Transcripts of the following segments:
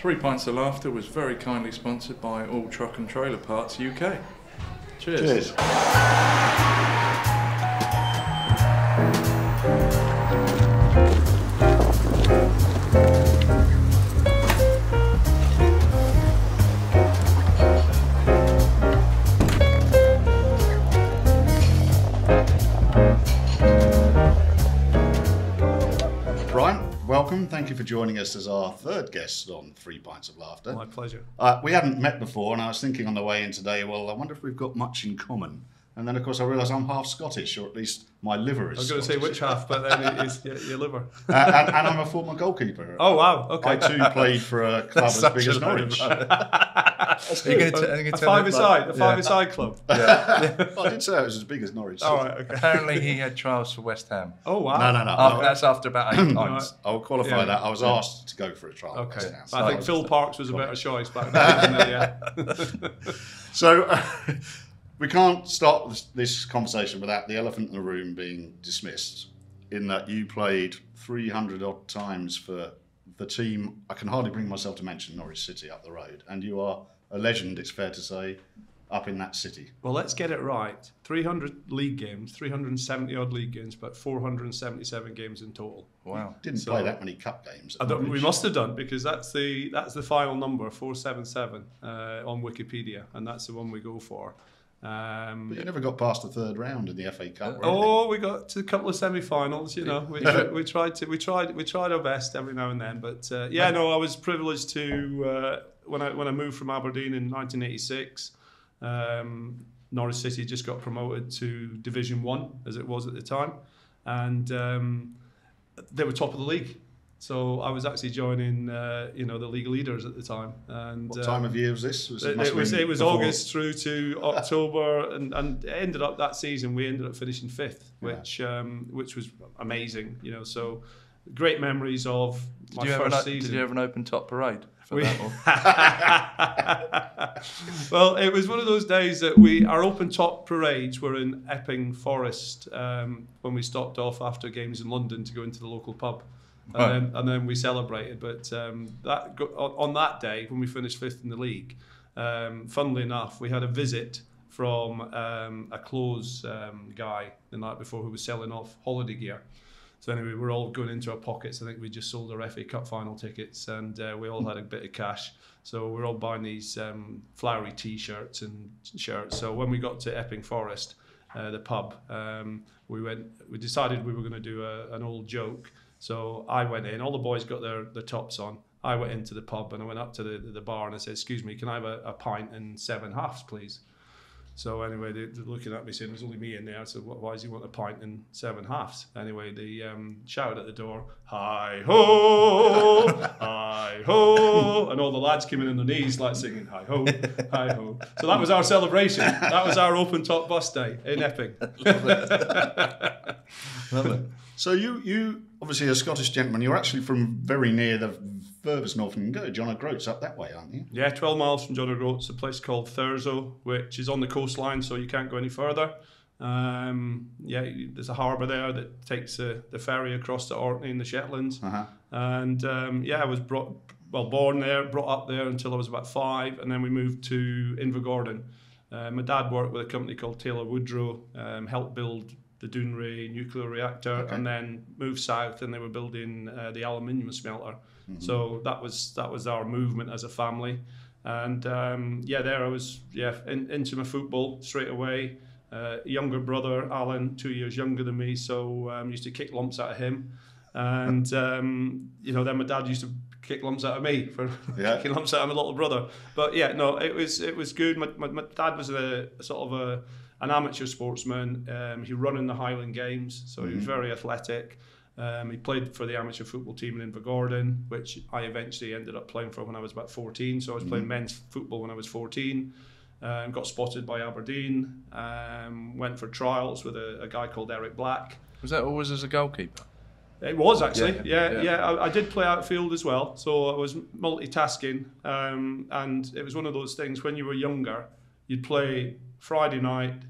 Three Pints of Laughter was very kindly sponsored by All Truck and Trailer Parts UK. Cheers. Cheers. Thank you for joining us as our third guest on Three Pints of Laughter. My pleasure. Uh, we hadn't met before, and I was thinking on the way in today, well, I wonder if we've got much in common. And then, of course, I realised I'm half Scottish, or at least my liver is. I was going to say which half, but then it is your, your liver. Uh, and, and I'm a former goalkeeper. Oh wow! Okay. I too played for a club as big as load Norwich. of rubbish. Are you gonna t- are you gonna a five-a-side, about- a five-a-side club. I did say it was as big as Norwich. All right. Okay. Apparently, he had trials for West Ham. Oh wow. No, no, no. After, no. that's after about eight pints. I'll qualify Yeah. that. I was asked to go for a trial. Okay. West Ham. I think Phil Parkes was a better choice back then. yeah. So uh, we can't start this, this conversation without the elephant in the room being dismissed. In that you played 300 odd times for the team. I can hardly bring myself to mention Norwich City up the road, and you are a legend. It's fair to say, up in that city. Well, let's get it right. 300 league games, 370 odd league games, but 477 games in total. Wow. Didn't So- play that many cup games. at I don't, we must have done because that's the that's the final number 477 uh, on Wikipedia, and that's the one we go for. Um, But you never got past the third round in the FA Cup. or Oh, we got to a couple of semi-finals. You know, we, we tried to we tried we tried our best every now and then. But uh, yeah, no, I was privileged to uh, when I when I moved from Aberdeen in 1986. Um, Norwich City just got promoted to Division One as it was at the time, and um, they were top of the league. So I was actually joining, uh, you know, the league leaders at the time. And What time of year was this? Was it, must it was it was August through to October, and, and it ended up that season we ended up finishing fifth, Yeah. which um, which was amazing, you know. So great memories of my Did you, have first an, season. did you have an open top parade for We- that? Well, it was one of those days that we our open top parades were in Epping Forest um, when we stopped off after games in London to go into the local pub. And, then, and then we celebrated. But um, that on, that day when we finished fifth in the league, um, funnily enough, we had a visit from um, a clothes um, guy the night before who was selling off holiday gear. So anyway, we're all going into our pockets. I think we just sold our FA Cup final tickets, and uh, we all had a bit of cash. So we're all buying these um, flowery T-shirts and shirts. So when we got to Epping Forest, uh, the pub, um, we went. We decided we were going to do a, an old joke. So I went in. All the boys got their, their tops on. I went into the pub and I went up to the, the bar and I said, "Excuse me, can I have a, a pint and seven halves, please?" So anyway, they, they're looking at me saying, "There's only me in there." So why does he want a pint and seven halves? Anyway, they um, shouted at the door, "Hi ho, hi ho!" And all the lads came in on their knees, like singing "Hi ho, hi ho." So that was our celebration. That was our open top bus day in Epping. Lovely. So you, you obviously a Scottish gentleman. You're actually from very near the furthest north you can go. John O'Groats up that way, aren't you? Yeah, 12 miles from John O'Groats, a place called Thurso, which is on the coastline, so you can't go any further. Um, yeah, there's a harbour there that takes uh, the ferry across to Orkney in the Shetlands. Uh-huh. And um, yeah, I was brought, well, born there, brought up there until I was about five, and then we moved to Invergordon. Uh, my dad worked with a company called Taylor Woodrow, um, helped build the Dounreay nuclear reactor, Okay. and then moved south, and they were building uh, the aluminium smelter. So that was that was our movement as a family, and um, yeah, there I was, yeah, in, into my football straight away. Uh, younger brother Alan, two years younger than me, so um, used to kick lumps out of him, and um, you know then my dad used to kick lumps out of me for Yeah. kicking lumps out of my little brother. But yeah, no, it was it was good. My, my, my dad was a, a sort of a an amateur sportsman. Um, he run in the Highland Games, so he was very athletic. Um, he played for the amateur football team in Invergordon, which I eventually ended up playing for when I was about 14. So I was playing men's football when I was 14. Um, got spotted by Aberdeen. Um, went for trials with a, a guy called Eric Black. Was that always as a goalkeeper? It was actually, Yeah, yeah, yeah. yeah. I, I did play outfield as well, so I was multitasking, um, and it was one of those things. When you were younger, you'd play Friday night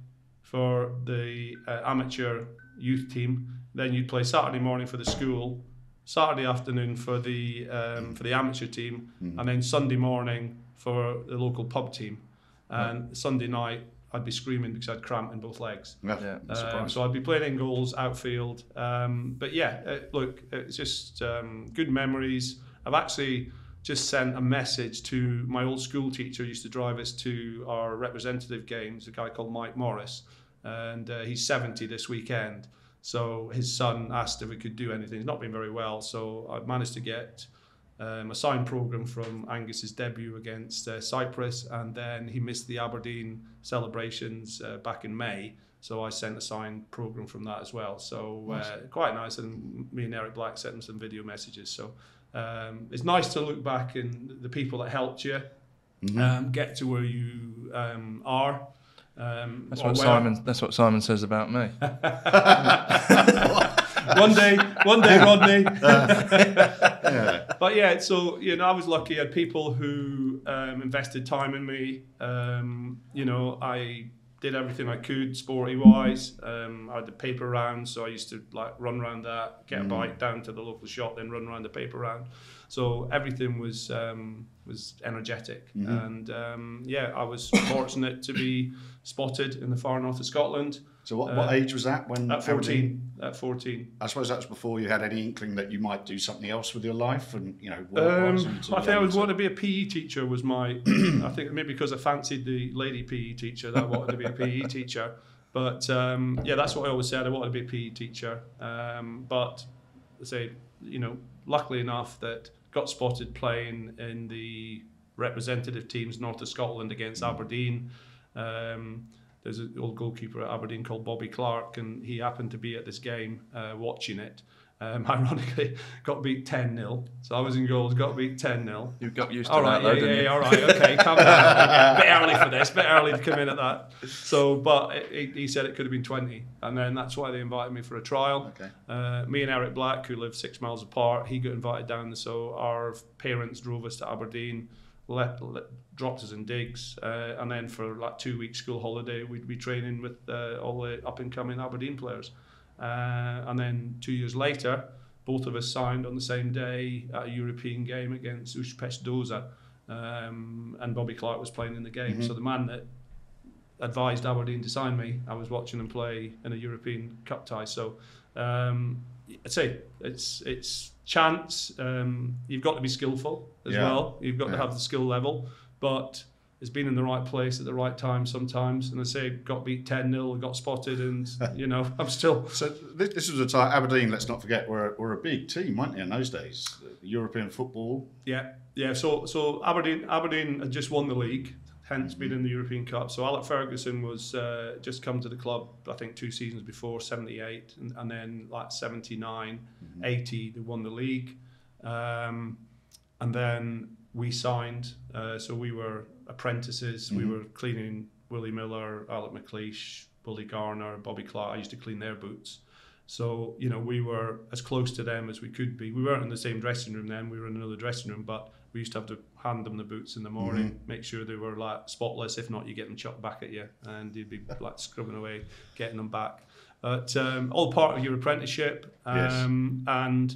for the uh, amateur youth team, then you'd play Saturday morning for the school, Saturday afternoon for the um, for the amateur team, and then Sunday morning for the local pub team. And Sunday night, I'd be screaming because I'd cramp in both legs. Yeah, Yeah. I'm Um, so I'd be playing in goals, outfield. Um, but yeah, uh, look, it's just um, good memories. I've actually just sent a message to my old school teacher who used to drive us to our representative games, a guy called Mike Morris. And uh, he's 70 this weekend. So his son asked if we could do anything. He's not been very well. So I managed to get um, a signed program from Angus's debut against uh, Cyprus, and then he missed the Aberdeen celebrations uh, back in May. So I sent a signed program from that as well. So uh, quite nice, and me and Eric Black sent him some video messages. So um, it's nice to look back and the people that helped you um, get to where you um, are. Um, That's what Simon. That's what Simon says about me. one day, one day, Rodney. yeah. But yeah, so you know, I was lucky. I had people who um, invested time in me. Um, you know, I did everything I could, sporty wise. Um, I had the paper round, so I used to like run around that, get a bike down to the local shop, then run around the paper round. So everything was um, was energetic, and um, yeah, I was fortunate to be spotted in the far north of Scotland So what, what Uh, age was that when? at 14. At 14. I suppose that was before you had any inkling that you might do something else with your life, and you know. Um, wise and to I think I young was to- to be a PE teacher. Was my I think maybe because I fancied the lady PE teacher that I wanted to be a PE teacher. But um, yeah, that's what I always said. I wanted to be a PE teacher. Um, but I say you know, luckily enough that got spotted playing in the representative teams north of Scotland against Aberdeen. Um, there's an old goalkeeper at Aberdeen called Bobby Clark, and he happened to be at this game uh, watching it. Um, ironically, got beat 10 0. So I was in goals, got beat 10 0. You've got used to All that, right, though, yeah, didn't yeah, yeah, all right, okay, calm down. bit early for this, bit early to come in at that. So, but it, it- he said it could have been 20, and then that's why they invited me for a trial. Okay. Uh, me and Eric Black, who live six miles apart, he got invited down. So our parents drove us to Aberdeen, let, let, dropped us in digs, uh, and then for like two weeks school holiday, we'd be training with uh, all the up and coming Aberdeen players. Uh, and then two years later, both of us signed on the same day at a European game against Ujpest Dozsa, um, and Bobby Clark was playing in the game. So the man that advised Aberdeen to sign me. I was watching him play in a European Cup tie. So um, I'd say it's it's chance. Um, you've got to be skillful as Yeah. well. You've got to have the skill level, but it's been in the right place at the right time sometimes. And I say got beat 10 0, got spotted, and you know I'm still. So this, this was a time Aberdeen. Let's not forget, were were a big team, weren't they, in those days? European football. Yeah, yeah. So so Aberdeen Aberdeen had just won the league, hence been in the European Cup. So Alec Ferguson was uh, just come to the club, I think two seasons before, 78, and, and then like 79, 80, they won the league. Um, and then we signed, uh, so we were apprentices. We were cleaning Willie Miller, Alec McLeish, Willie Garner, Bobby Clark. I used to clean their boots. So, you know, we were as close to them as we could be. We weren't in the same dressing room then, we were in another dressing room, but we used to have to hand them the boots in the morning, make sure they were like spotless. If not, you get them chucked back at you and you'd be like scrubbing away, getting them back. But um, all part of your apprenticeship. Yes. Um, And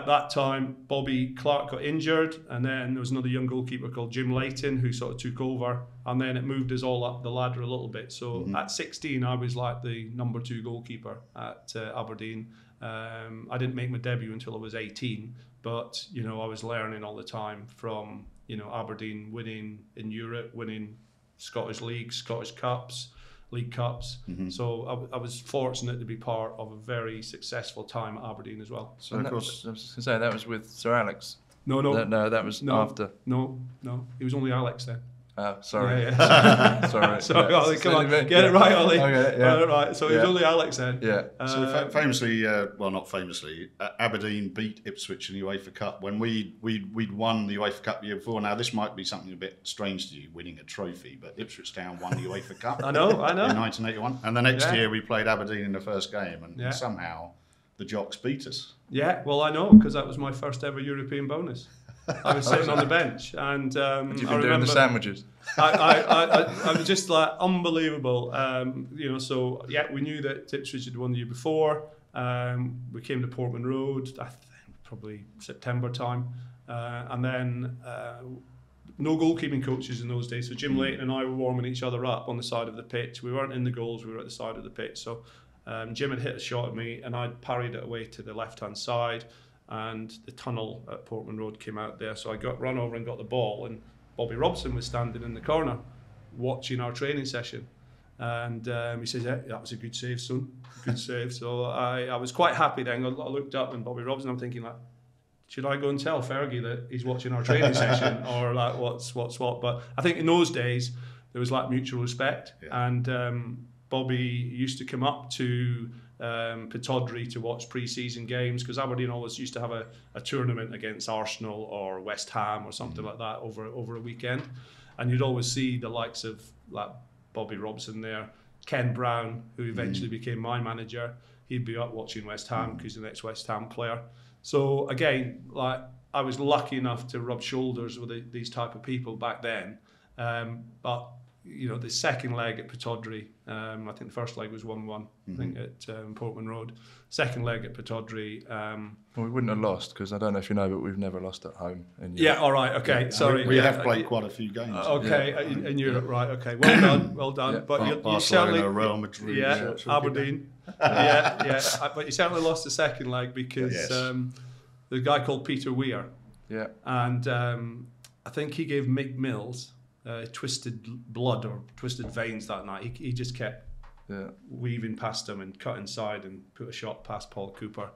at that time, Bobby Clark got injured, and then there was another young goalkeeper called Jim Leighton who sort of took over, and then it moved us all up the ladder a little bit. So at 16, I was like the number two goalkeeper at uh, Aberdeen. Um, I didn't make my debut until I was 18, but you know I was learning all the time from you know Aberdeen winning in Europe, winning Scottish leagues, Scottish cups. League Cups, mm-hmm. so I was fortunate to be part of a very successful time at Aberdeen as well. So And of that- course, I was going to say that was with Sir Alex. No, no, That- no, that was No. after. No, no, he was only Alex then. Oh, sorry. Yeah, yeah. sorry. Sorry, Yeah. Olly, come on, Yeah. get it right, Olly. Okay, yeah. Get right. So he was Yeah. only Alex then. Yeah. So fa- Uh, famously, uh, well, not famously, uh, Aberdeen beat Ipswich in the UEFA Cup when we we we'd won the UEFA Cup the year before. Now this might be something a bit strange to you, winning a trophy, but Ipswich Town won the UEFA Cup. I know, I know. In know. 1981, and the next Yeah. year we played Aberdeen in the first game, and Yeah. somehow the Jocks beat us. Yeah, well, I know because that was my first ever European bonus. I was sitting on the bench, and um, You've I been doing remember the sandwiches. I, I, I, I, I was just like unbelievable. Um, you know, so yeah, we knew that Ipswich had won the year before. Um, we came to Portman Road. I th- probably September time, uh, and then. Uh, no goalkeeping coaches in those days. So Jim Leighton and I were warming each other up on the side of the pitch. We weren't in the goals; we were at the side of the pitch. So um, Jim had hit a shot at me, and I'd parried it away to the left-hand side, and the tunnel at Portman Road came out there. So I got run over and got the ball, and Bobby Robson was standing in the corner, watching our training session. And um, he says, yeah, that was a good save, son. Good save. So I, I was quite happy then. I looked up and Bobby Robson, I'm thinking like, should I go and tell Fergie that he's watching our training session or like what's what's what? But I think in those days there was like mutual respect, Yeah. and um, Bobby used to come up to um, Pittodrie to watch pre-season games because Aberdeen always used to have a, a tournament against Arsenal or West Ham or something like that over over a weekend, and you'd always see the likes of like Bobby Robson there, Ken Brown, who eventually became my manager. He'd be up watching West Ham because he's the next West Ham player. So again, like I was lucky enough to rub shoulders with the, these type of people back then. Um, but you know, the second leg at Pittodrie, um, I think the first leg was one-one. I think at um, Portman Road. Second leg at Pittodrie. Um, Well, we wouldn't have lost because I don't know if you know, but we've never lost at home. In yeah, all right, okay, sorry. We yeah, have played uh, quite a few games. uh, Okay, in, in Europe, right? Okay, well done, well done. Yeah. But Bar- you, you certainly, Real Madrid, yeah, yeah, Aberdeen, yeah, yeah. uh, But you certainly lost the second leg because Yes. um, the guy called Peter Weir, yeah. and um, I think he gave Mick Mills uh, twisted blood or twisted veins that night. He, he just kept Yeah. weaving past him and cut inside and put a shot past Paul Cooper.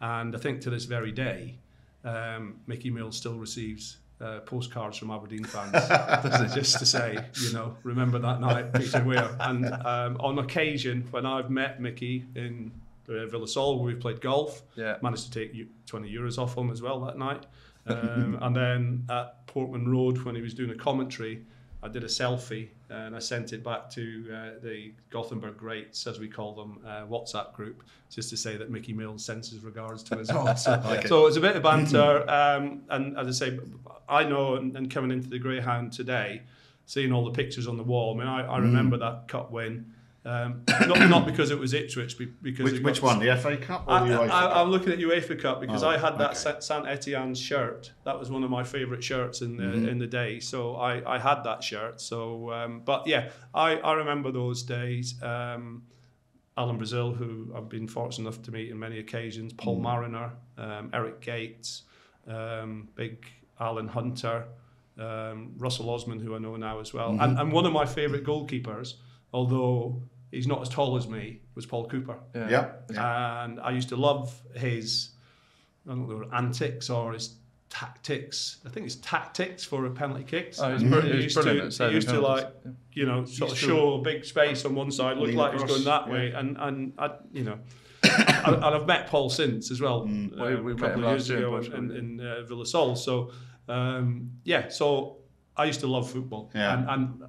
And I think to this very day, um, Mickey Mills still receives uh, postcards from Aberdeen fans just to say, you know, remember that night, Peter Weir. And um, on occasion, when I've met Mickey in uh, Villasol, where we've played golf, Yeah. managed to take 20 euros off him as well that night. Um, and then at Portman Road, when he was doing a commentary, I did a selfie and I sent it back to uh, the Gothenburg Greats, as we call them, uh, WhatsApp group, just to say that Mickey Mills sends his regards to us all. So, so it was a bit of banter. Um, and as I say, I know, and, and coming into the Greyhound today, seeing all the pictures on the wall, I mean, I, I remember that cup win. Um, not, not because it was Ipswich, because Which, which one, the FA Cup or I, the UEFA I? I'm looking at UEFA Cup because Oh, I had that okay. Sa- Saint Etienne's shirt. That was one of my favourite shirts in the Mm-hmm. in the day. So I, I had that shirt. So, um, but yeah, I, I remember those days. Um, Alan Brazil, who I've been fortunate enough to meet on many occasions, Paul Mm. Mariner, um, Eric Gates, um, big Alan Hunter, um, Russell Osman, who I know now as well, Mm-hmm. and, and one of my favourite goalkeepers, although he's not as tall as me, was Paul Cooper Yeah. yeah, yeah. and I used to love his I don't know antics or his tactics. I think it's tactics for a penalty kicks. Oh, he's, And br- he he's used brilliant to, he used to like you know sort of show a big space on one side, look like he's across, going that yeah. way, and and I, you know. and and I've met Paul since as well, Mm. uh, We- we a couple of years in ago in, Portugal, in, in uh, Villasol. So, um, yeah, so I used to love football, Yeah. and, and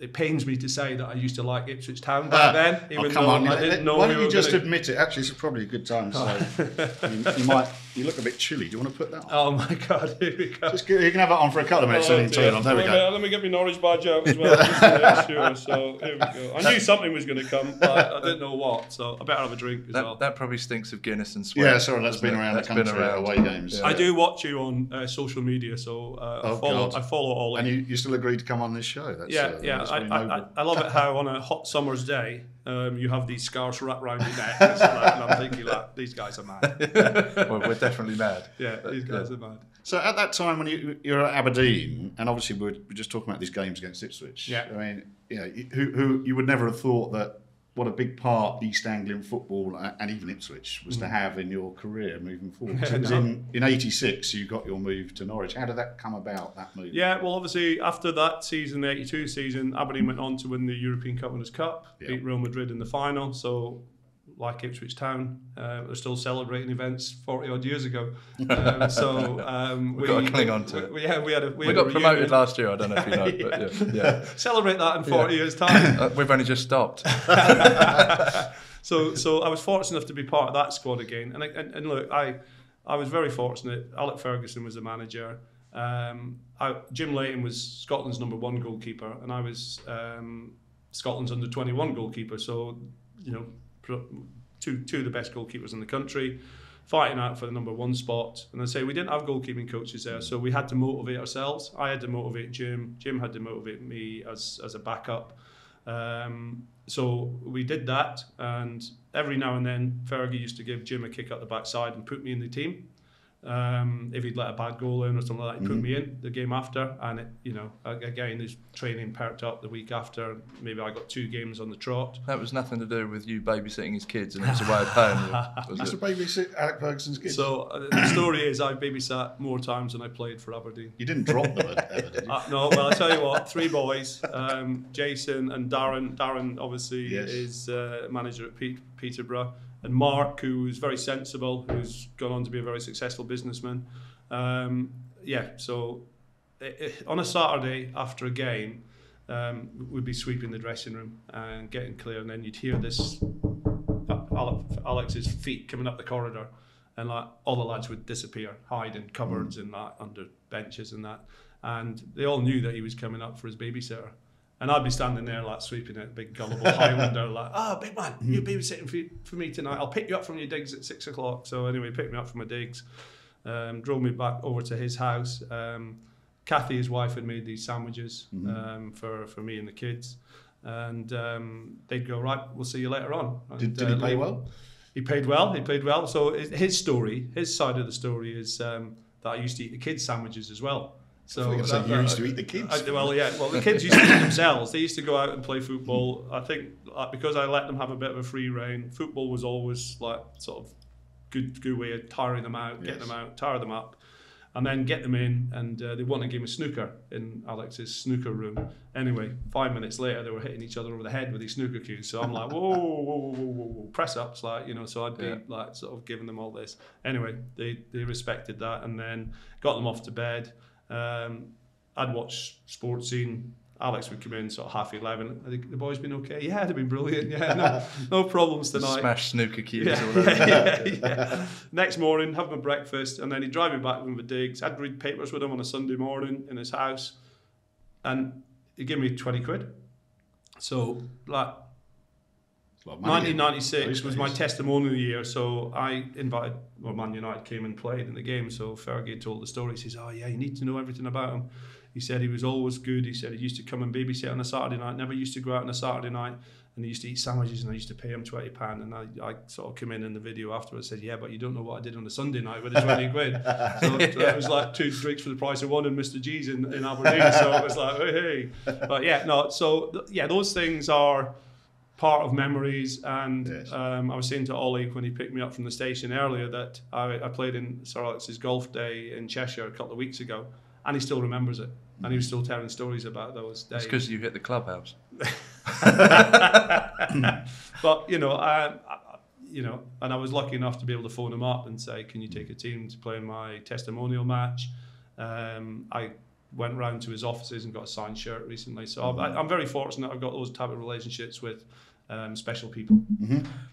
it pains me to say that I used to like Ipswich Town Ah, back then, oh, even come though on. I didn't know Why don't you just gonna- admit it? Actually, it's probably a good time. So you, you might. You look a bit chilly. Do you want to put that on? Oh my God! Here we go. Just, you can have that on for a couple of minutes Oh, and then turn dear. on. There we Let go. me- Let me get my Norwich badge out as well, just sure. So here we go. I knew something was going to come, but I didn't know what. So I better have a drink as That, well. that probably stinks of Guinness and sweat. Yeah, sorry, that's doesn't been it? around the That's been country around. away games. Yeah. I do watch you on uh, social media, so uh, I Oh, follow. I follow all. And of you, you still agreed to come on this show. That's, yeah, uh, yeah. That's I, I, I, love it how on a hot summer's day um, you have these scarves wrapped around your neck, and, like, and I'm thinking like these guys are mad. well, we're definitely mad. Yeah, these guys Yeah. are mad. So at that time when you, you're at Aberdeen, and obviously we're, we're just talking about these games against Ipswich. Yeah. I mean, you know, who, who you would never have thought that what a big part East Anglian football and even Ipswich was to have in your career moving forward. So it was Mm. No. in in '86 you got your move to Norwich. How did that come about? That move? Yeah, well, obviously after that season, the '82 season, Aberdeen went on to win the European Cup Winners' Cup, Yeah. beat Real Madrid in the final. So, like Ipswich Town, uh, they're still celebrating events 40 odd years ago. Um, so um, We've got to cling on to it. we, yeah, we had a we, We had got a promoted reunion. last year. I don't know if you know, but yeah, yeah. Celebrate that in 40 years' time. Uh, we've only just stopped. so so I was fortunate enough to be part of that squad again. And, I, and, and look, I I was very fortunate. Alec Ferguson was the manager. Um, I, Jim Leighton was Scotland's number one goalkeeper, and I was um, Scotland's under 21 goalkeeper. So, you know, pro- two two of the best goalkeepers in the country. fighting out for the number one spot. And I say we didn't have goalkeeping coaches there, so we had to motivate ourselves. I had to motivate Jim. Jim had to motivate me as as a backup. Um, so we did that, and every now and then Fergie used to give Jim a kick up the backside and put me in the team. Um, if he'd let a bad goal in or something like that, he'd put me in the game after, and it, you know, again, his training perked up the week after. Maybe I got two games on the trot. That was nothing to do with you babysitting his kids, and it was a way of paying That's it? the babysit Alec Ferguson's kids. So uh, the story is, I babysat more times than I played for Aberdeen. you didn't drop them ever, did you? Uh, no, well, I'll tell you what, three boys, um, Jason and Darren. Darren obviously Yes. is uh, manager at Pete, Peterborough, and Mark, who is very sensible, who's gone on to be a very successful businessman. Um, yeah, so i i on a Saturday after a game, um, we'd be sweeping the dressing room and getting clear, and then you'd hear this uh, Alex's feet coming up the corridor, and like all the lads would disappear, hide in cupboards and that under benches and that, and they all knew that he was coming up for his babysitter. And I'd be standing there like sweeping it, big gullible Highlander, like, oh, big man, you're babysitting for, for me tonight. I'll pick you up from your digs at six o'clock. So anyway, picked me up from my digs, um, drove me back over to his house. Um, Cathy, his wife, had made these sandwiches um, for, for me and the kids. And um, they'd go, right, we'll see you later on. Did, And, did he uh, play well? he played well. He played well. So his- his story, his side of the story is um, that I used to eat the kids' sandwiches as well. So I that- you that- used to eat the kids. I, well, yeah. Well, the kids used to eat themselves. They used to go out and play football. I think because I let them have a bit of a free reign, football was always like sort of good good way of tiring them out, getting them out, tire them up, and then get them in. And uh, they won a game of snooker in Alex's snooker room. Anyway, five minutes later, they were hitting each other over the head with these snooker cues. So I'm like, whoa, whoa, whoa, whoa, whoa, whoa, press ups, like you know. So I'd be Yeah. like sort of giving them all this. Anyway, they they respected that, and then got them off to bed. Um, I'd watch Sportscene. Alex would come in sort of half eleven. I think the boys been okay. Yeah, they've been brilliant. Yeah, no, no problems tonight. Smash snooker cubes Yeah, or yeah, yeah. Next morning, have my breakfast, and then he'd drive me back with the digs. I'd read papers with him on a Sunday morning in his house, and he'd give me twenty quid. So, like It's a lot of money in 1996 those was my testimonial year, so I invited. Well, Man United came and played in the game, so Fergie told the story. He says, "Oh yeah, you need to know everything about him." He said he was always good. He said he used to come and babysit on a Saturday night. Never used to go out on a Saturday night, and he used to eat sandwiches, and I used to pay him twenty pound. And I, I sort of come in in the video afterwards said, "Yeah, but you don't know what I did on a Sunday night with the twenty quid." So it was like two drinks for the price of one in Mr. G's in, in Aberdeen. So it was like, hey, hey. But yeah, no. So yeah, those things are part of memories. And Yes. um, I was saying to Olly when he picked me up from the station earlier that I, I played in Sir Alex's golf day in Cheshire a couple of weeks ago, and he still remembers it. And he was still telling stories about those days. It's because you hit the clubhouse. but you know, I, I, you know, and I was lucky enough to be able to phone him up and say, "Can you take a team to play in my testimonial match?" Um, I went round to his offices and got a signed shirt recently. So I, I'm very fortunate. I've got those type of relationships with um, special people.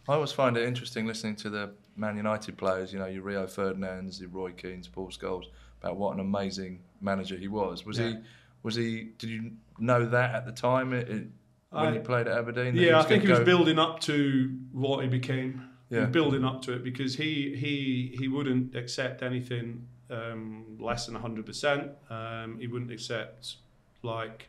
I always find it interesting listening to the Man United players, you know, your Rio Ferdinands, your Roy Keanes, Paul Scholes, about what an amazing manager he was. Was he? Was he? Did you know that at the time it, it, when I- you played at Aberdeen? Yeah, I think he gonna was go- building up to what he became. He Yeah. building up to it because he he he wouldn't accept anything um, less than hundred percent. Um, he wouldn't accept like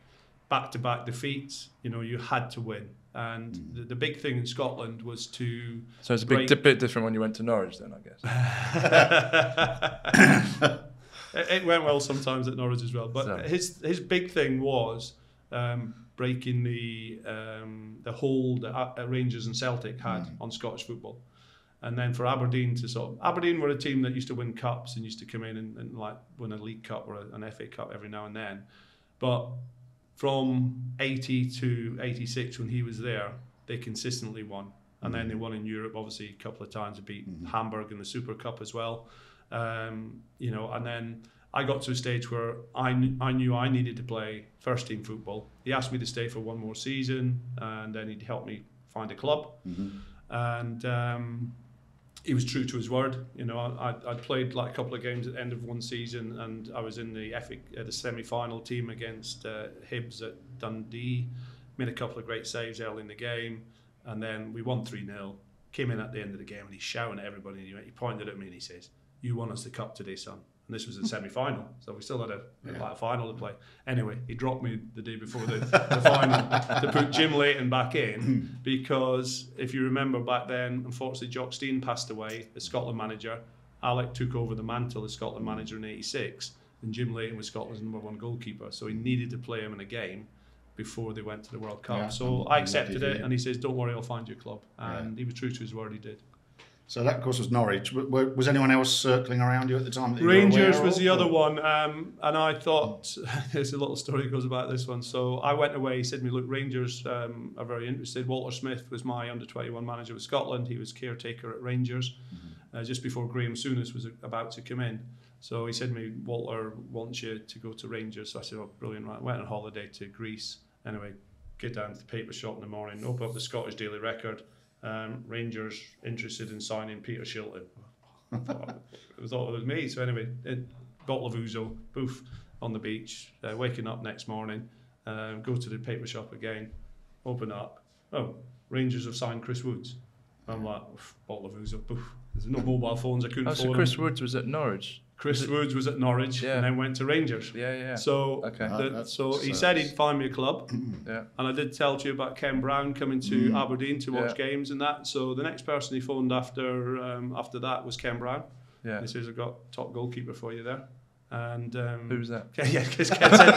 back to back defeats. You know, you had to win. And Mm. the, the big thing in Scotland was to So it's a big, break- bit different when you went to Norwich, then I guess. it, it went well sometimes at Norwich as well. But So- his his big thing was um, breaking the um, the hold that uh, Rangers and Celtic had on Scottish football. And then for Aberdeen to sort of Aberdeen were a team that used to win cups and used to come in and, and like win a League Cup or a, an FA Cup every now and then. But from 80 to 86 when he was there, they consistently won. And then they won in Europe, obviously, a couple of times. Beat Hamburg in the Super Cup as well. Um, you know, and then I got to a stage where I, kn- I knew I needed to play first team football. He asked me to stay for one more season, and then he'd help me find a club. And um, he was true to his word. You know, I, I played like a couple of games at the end of one season, and I was in the FA, uh, the semi-final team against uh, Hibs at Dundee. Made a couple of great saves early in the game, and then we won three 0 came in at the end of the game and he's shouting at everybody. And he, he pointed at me and he says, "You won us the cup today, son." And this was in semi-final, so we still had a, like a final to play. Anyway, he dropped me the day before the, the final to put Jim Leighton back in because if you remember back then, unfortunately, Jock Stein passed away, the Scotland manager. Alec took over the mantle as Scotland manager in '86, and Jim Leighton was Scotland's number one goalkeeper. So he needed to play him in a game before they went to the World Cup. Yeah, so and- I accepted it, and he says, "Don't worry, I'll find you a club." And he was true to his word. He did. So that, of course, was Norwich. Was anyone else circling around you at the time? That Rangers was the other one, um, and I thought there's a little story that goes about this one. So I went away. He said to me, "Look, Rangers um, are very interested." Walter Smith was my under 21 manager with Scotland. He was caretaker at Rangers uh, just before Graeme Souness was about to come in. So he said to me, "Walter wants you to go to Rangers." So I said, "Oh, brilliant!" Right, went on holiday to Greece. Anyway, get down to the paper shop in the morning, open up the Scottish Daily Record. Um, Rangers interested in signing Peter Shilton. I thought, it was me. So anyway, it, bottle of ouzo, boof, on the beach. Uh, waking up next morning, um, go to the paper shop again, open up. Oh, Rangers have signed Chris Woods. I'm like, "Oof, bottle of ouzo, boof. There's no mobile phones. I couldn't Oh, so Chris him. Woods was at Norwich. Chris Woods was at Norwich Yeah. and then went to Rangers. Yeah, yeah. So, Okay. The- that's- so he said he'd find me a club. yeah. And I did tell you about Ken Brown coming to Aberdeen to watch Yeah. games and that. So the next person he phoned after um, after that was Ken Brown. Yeah. He says, I've got top goalkeeper for you there. And um, Who was that? Yeah, yeah, because Ken said,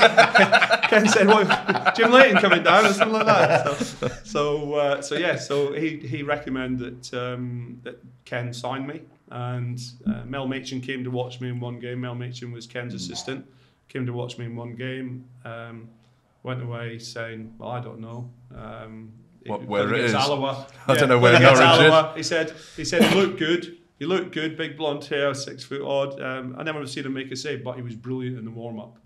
Ken said, what, Jim Leighton coming down or something like that. So, so, uh, so yeah, so he, he recommended that, um, that Ken sign me. And uh, Mel Machin came to watch me in one game. Mel Machin was Ken's assistant. Came to watch me in one game. Um, went away saying, well, I don't know. Um, What- where it's is. Alloa. I don't know where it's Norwich is. He said, he said, he looked good. He looked good, big blonde hair, six foot odd. Um, I never seen him make a save, but he was brilliant in the warm up.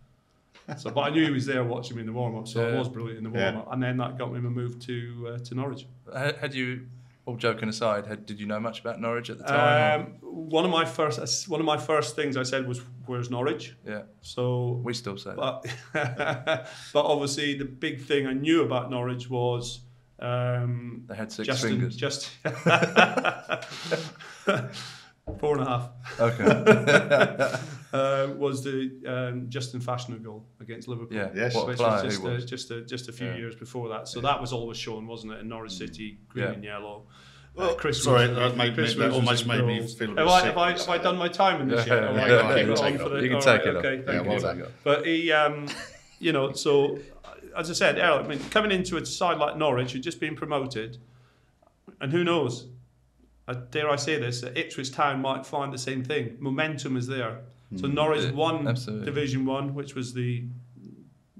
So, but I knew he was there watching me in the warm up, so it was brilliant in the warm up. And then that got me a move to uh, to Norwich. Had had you, all joking aside, had, did you know much about Norwich at the time? Um, one of my first one of my first things I said was, "Where's Norwich?" yeah, So, we still say that. but but obviously the big thing I knew about Norwich was um, They had six Justin, fingers. Just four and a half. Okay. uh, was the um, Justin Fashanu goal against Liverpool. Yeah. Yes. What Which was he just, a, just, a, just a few Yeah. years before that. So that was always shown, wasn't it? In Norwich City, green Yeah. and yellow. Well, Uh, Chris sorry, Woods- that made me- Chris that almost made me feel a bit Have I, sick have, I, when have I done my time in this Yeah, yet? Or yeah, yeah, yeah, you it take it the- You can take right, it off. Okay, thank Yeah, you. well done. But he, um, you know, so as I said earlier, I mean, coming into a side like Norwich, who'd just been promoted, and who knows? Uh, dare I say this? That Ipswich Town might find the same thing. Momentum is there. So mm. Norwich Yeah, won absolutely. Division One, which was the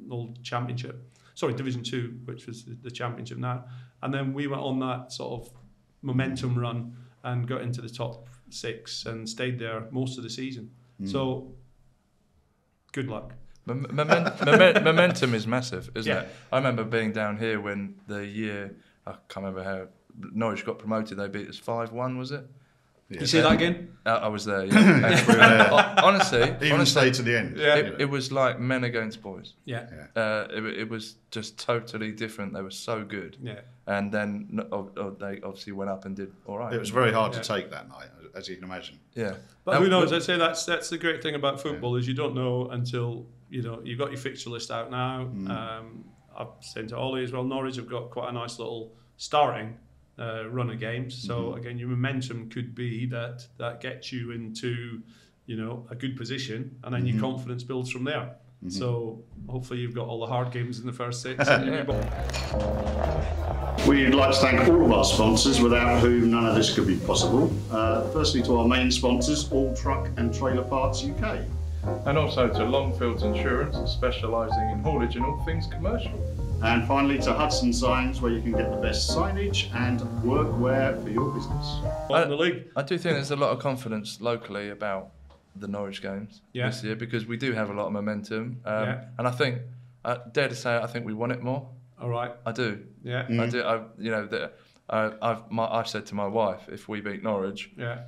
old Championship. Sorry, Division Two, which was the, the Championship now, and then we went on that sort of momentum mm. run and got into the top six and stayed there most of the season. Mm. So good luck. Mom- momen- momen- momentum is massive, isn't Yeah. it? I remember being down here when the year I can't remember how Norwich got promoted. They beat us five one, was it? Yeah. You see that again? I, I was there. Yeah. And we were- honestly, Even honestly, stay to the end. Yeah. it, it was like men against boys. Yeah. Uh, it, it was just totally different. They were so good, Yeah. and then oh, oh, they obviously went up and did all right. It was very hard Yeah. to take that night, as you can imagine. yeah. But And who knows? we- I'd say that's that's the great thing about football is you don't know until you know you've got your fixture list out now. Um, I've said to Olly as well. Norwich have got quite a nice little starting uh, run of games. So again, your momentum could be that that gets you into you know a good position, and then your confidence builds from there. So hopefully you've got all the hard games in the first six. and you've got- We'd like to thank all of our sponsors, without whom none of this could be possible. Uh, firstly, to our main sponsors, All Truck and Trailer Parts UK. And also to Longfields Insurance, specialising in haulage and all things commercial. And finally, to Hudson Signs, where you can get the best signage and workwear for your business. in the league. I do think there's a lot of confidence locally about the Norwich games Yeah. this year because we do have a lot of momentum. Um, Yeah. And I think, I dare to say, I think we want it more. All right. I do. Yeah. I do. I, you know, the, uh, I've my, I've said to my wife, if we beat Norwich, Yeah.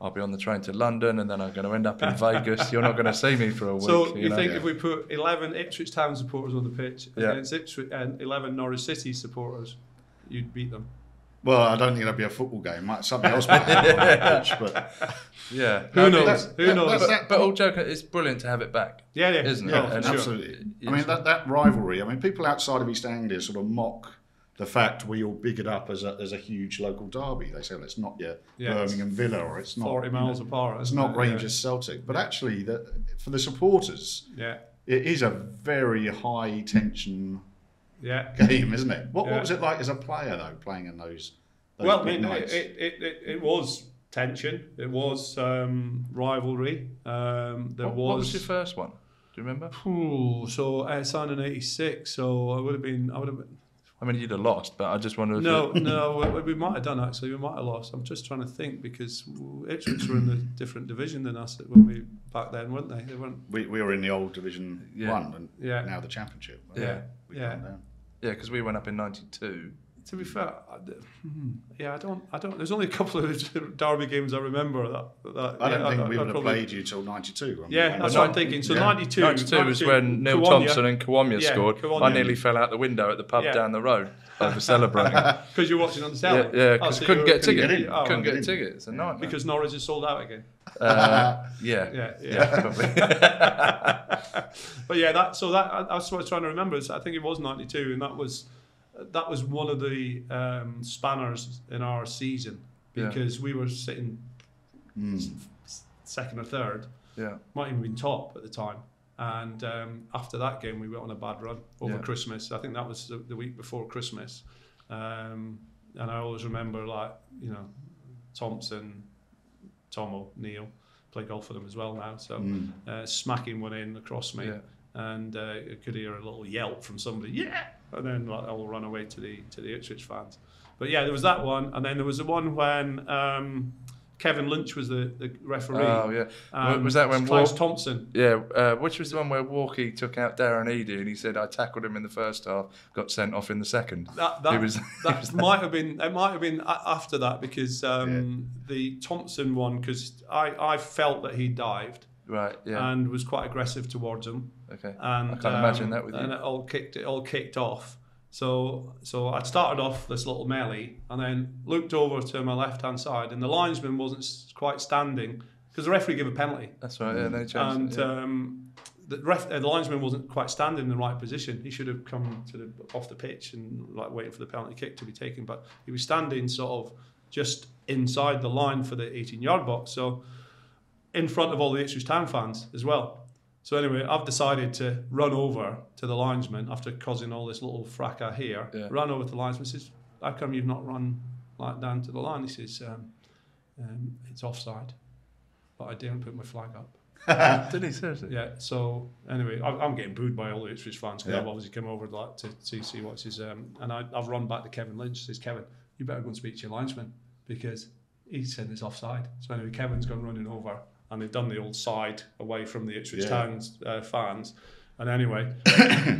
I'll be on the train to London, and then I'm going to end up in Vegas. You're not going to see me for a week. So you, know? think Yeah. if we put 11 Ipswich Town supporters on the pitch Yeah. against Ipswich and 11 Norwich City supporters, you'd beat them? Well, I don't think it'll be a football game. Might something else might happen on that pitch, but Yeah. Who No, knows? but- Who that- knows? that's- But, but all joking, it's brilliant to have it back. yeah, yeah, isn't it? Yeah, for And sure. absolutely. Yeah, I mean, that, that rivalry. I mean, people outside of East Anglia sort of mock the fact we all big it up as a, as a huge local derby. They say, well, it's not your Yeah, Birmingham Villa or it's not Forty you know, miles apart. It's isn't it? Rangers Celtic, but actually, the, for the supporters, Yeah, it is a very high tension yeah. game, isn't it? What, Yeah. what was it like as a player though, playing in those? those Well, I big mean, nights? it, it, it, it was tension. It was um, rivalry. Um, there What, was. what was your first one? Do you remember? Ooh, so I signed in '86, so I would have been. I would have. Been, I mean, you'd have lost, but I just wonder if no, no, we, we might have done actually. We might have lost. I'm just trying to think because Ipswich were in a different division than us when we back then, weren't they? They weren't. we, we were in the old Division Yeah. One and Yeah. now the Championship. Yeah. We Yeah. yeah, because we went up in '92. To be fair, hmm, yeah, I don't, I don't. There's only a couple of Derby games I remember that. that I don't yeah, think I- we I would have probably- played you till '92. Yeah, that's what I'm thinking. So Yeah. 92, 92 was when Neil Kiwomya, Thompson and Kiwomya Yeah, scored. Kiwomya. I nearly fell out the window at the pub Yeah. down the road over celebrating. Because you're watching on the telly. yeah, Oh, so couldn't get a were- ticket. get. Oh, couldn't get get a ticket. It's a nightmare. because Norwich is sold out again. uh, yeah. Yeah, yeah. Yeah, probably. but yeah, that so that I- that's what I was trying to remember. Is I think it was '92, and that was that was one of the um, spanners in our season Yeah. because we were sitting Mm. second or third, yeah. might even been top at the time. And um, after that game, we went on a bad run over Yeah. Christmas. I think that was the, the week before Christmas. Um, and I always remember, like, you know, Thompson, Tomo, Neil, play golf for them as well now. So Mm. uh, smacking one in across me. Yeah. And uh, I could hear a little yelp from somebody, yeah! And then like, I'll run away to the to the Ipswich fans. But yeah, there was that one. And then there was the one when um, Kevin Lynch was the, the referee. Oh yeah. and was that when Klaus Wal- Thompson? Yeah, uh, which was the one where Walkie took out Darren Eadie and he said I tackled him in the first half, got sent off in the second. That, that, was- that was might have been it might have been after that because um, the Thompson one because I, I felt that he dived Right, yeah. and was quite aggressive towards him okay. and I can't imagine um, that with you. and it all kicked it all kicked off. So so I started off this little melee and then looked over to my left hand side and the linesman wasn't quite standing because the referee gave a penalty That's right, yeah, they changed and it. yeah. um, the, ref, uh, the linesman wasn't quite standing in the right position. He should have come to the off the pitch and like waiting for the penalty kick to be taken, but he was standing sort of just inside the line for the 18 yard box, so in front of all the Ipswich Town fans as well. So anyway, I've decided to run over to the linesman after causing all this little fracas here. Yeah. Run over to the linesman. Says, "How come you've not run like down to the line?" He says, um, um, "It's offside, but I didn't put my flag up." Didn't he seriously? Yeah. So anyway, I- I'm getting booed by all the Ipswich fans because Yeah. I've obviously come over like to see see what's his um, and I, I've run back to Kevin Lynch. Says Kevin, you better go and speak to your linesman because he said it's offside. So anyway, Kevin's gone running over and they've done the old side away from the Ipswich Yeah. Town's uh, fans. And anyway,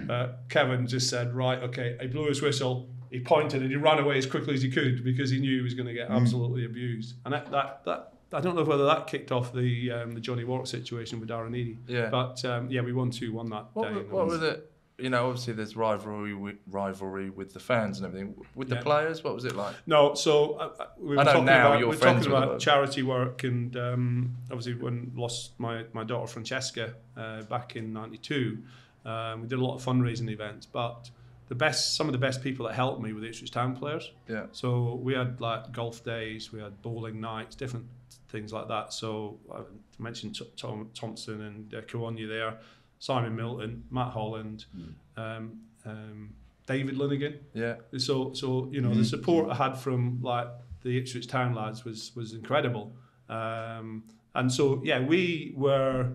uh, Kevin just said, right, okay. He blew his whistle. He pointed and he ran away as quickly as he could because he knew he was going to get absolutely abused. And that, that, that I don't know whether that kicked off the um, the Johnny Warwick situation with Darren Eadie. Yeah. But um, yeah, we won two one that What, day. what was it? You know, obviously there's rivalry with, rivalry with the fans and everything. With the Yeah. players, what was it like? No, so uh, uh, we were I know talking now about were talking about charity work, and um, obviously when lost my, my daughter Francesca uh, back in '92, um, we did a lot of fundraising events. But the best, some of the best people that helped me were the Ipswich Town players. Yeah. So we had like golf days, we had bowling nights, different things like that. So I mentioned Tom Thompson and uh, there, Simon Milton, Matt Holland, um, um, David Linighan. Yeah. So, so you know, the support I had from like the Ipswich Town lads was was incredible. Um, and so, yeah, we were.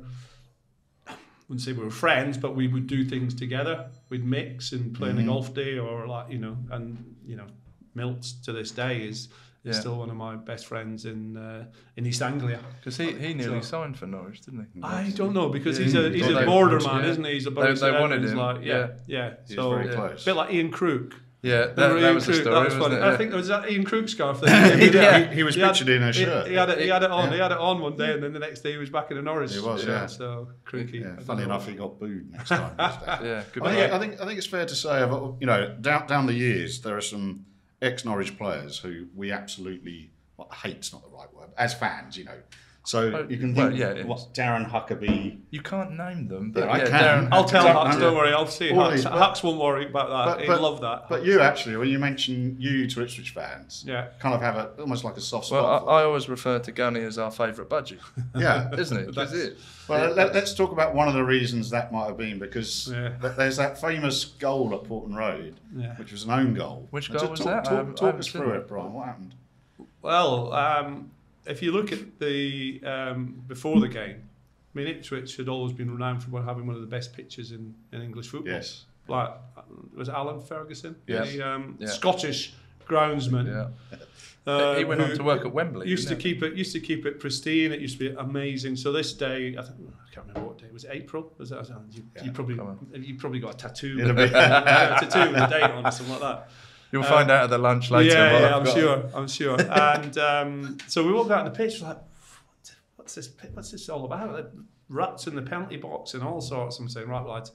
I wouldn't say we were friends, but we would do things together. We'd mix and play on a golf day, or like you know, and you know, Milts to this day is, is Yeah. still one of my best friends in uh, in East Anglia. Because he, he nearly So- signed for Norwich, didn't he? I don't know because Yeah, he's a he he's did. a They- border man, yeah. isn't he? He's a They- they wanted him, Like, yeah, yeah. yeah. So very yeah. close. bit like Ian Crook. Yeah, that, that Ian was the Crook? story, That was wasn't funny. it? I think it was that Ian Crook scarf thing. he, Yeah. he, he was He had- in a shirt. he had it. He had it on. Yeah. He had it on one day, and then the next day he was back in a Norwich. He was, shirt, yeah. So crooky. Yeah, I don't funny know. enough, he got booed next time. Yeah, good I think, I think I think it's fair to say, you know, down down the years, there are some ex Norwich players who we absolutely well, hate's not the right word as fans, you know. So Oh, you can well, think yeah, it what is. Darren Huckerby. You can't name them, but Yeah, I yeah, can. Darren, I'll tell Don't- Hux, don't worry, I'll see All Hux. these, but- Hux won't worry about that. He'd love that. But you actually, when you mention you to Ipswich fans, Yeah. kind of have a almost like a soft Well, spot. I, I always refer to Gunny as our favourite budgie, for yeah. isn't it? That's it. Well, let, us talk about one of the reasons that might have been because Yeah. there's that famous goal at Portman Road, Yeah. which was an own goal. Which goal was talk, that? I Talk, talk us through it. it, Bryan. What happened? Well, um, if you look at the um, before the game, I mean Ipswich had always been renowned for having one of the best pitches in, in English football. Yes. Like was it Alan Ferguson? Yes. The um, Yeah. Scottish groundsman. Yeah. uh, he went on to work at Wembley. Used to didn't he? keep it. Used to keep it pristine. It used to be amazing. So this day, I, think, I can't remember what day. Was it April? Was it? I don't know, You, Yeah, you probably you probably got a tattoo. It'll be- a tattoo with a date on or something like that. You'll find out at the lunch later. Yeah, yeah, I'm sure. I'm sure. and um, so we walked out on the pitch. Like, what's this? What's this all about? Like, Rats in the penalty box and all sorts. I'm saying, right, lads,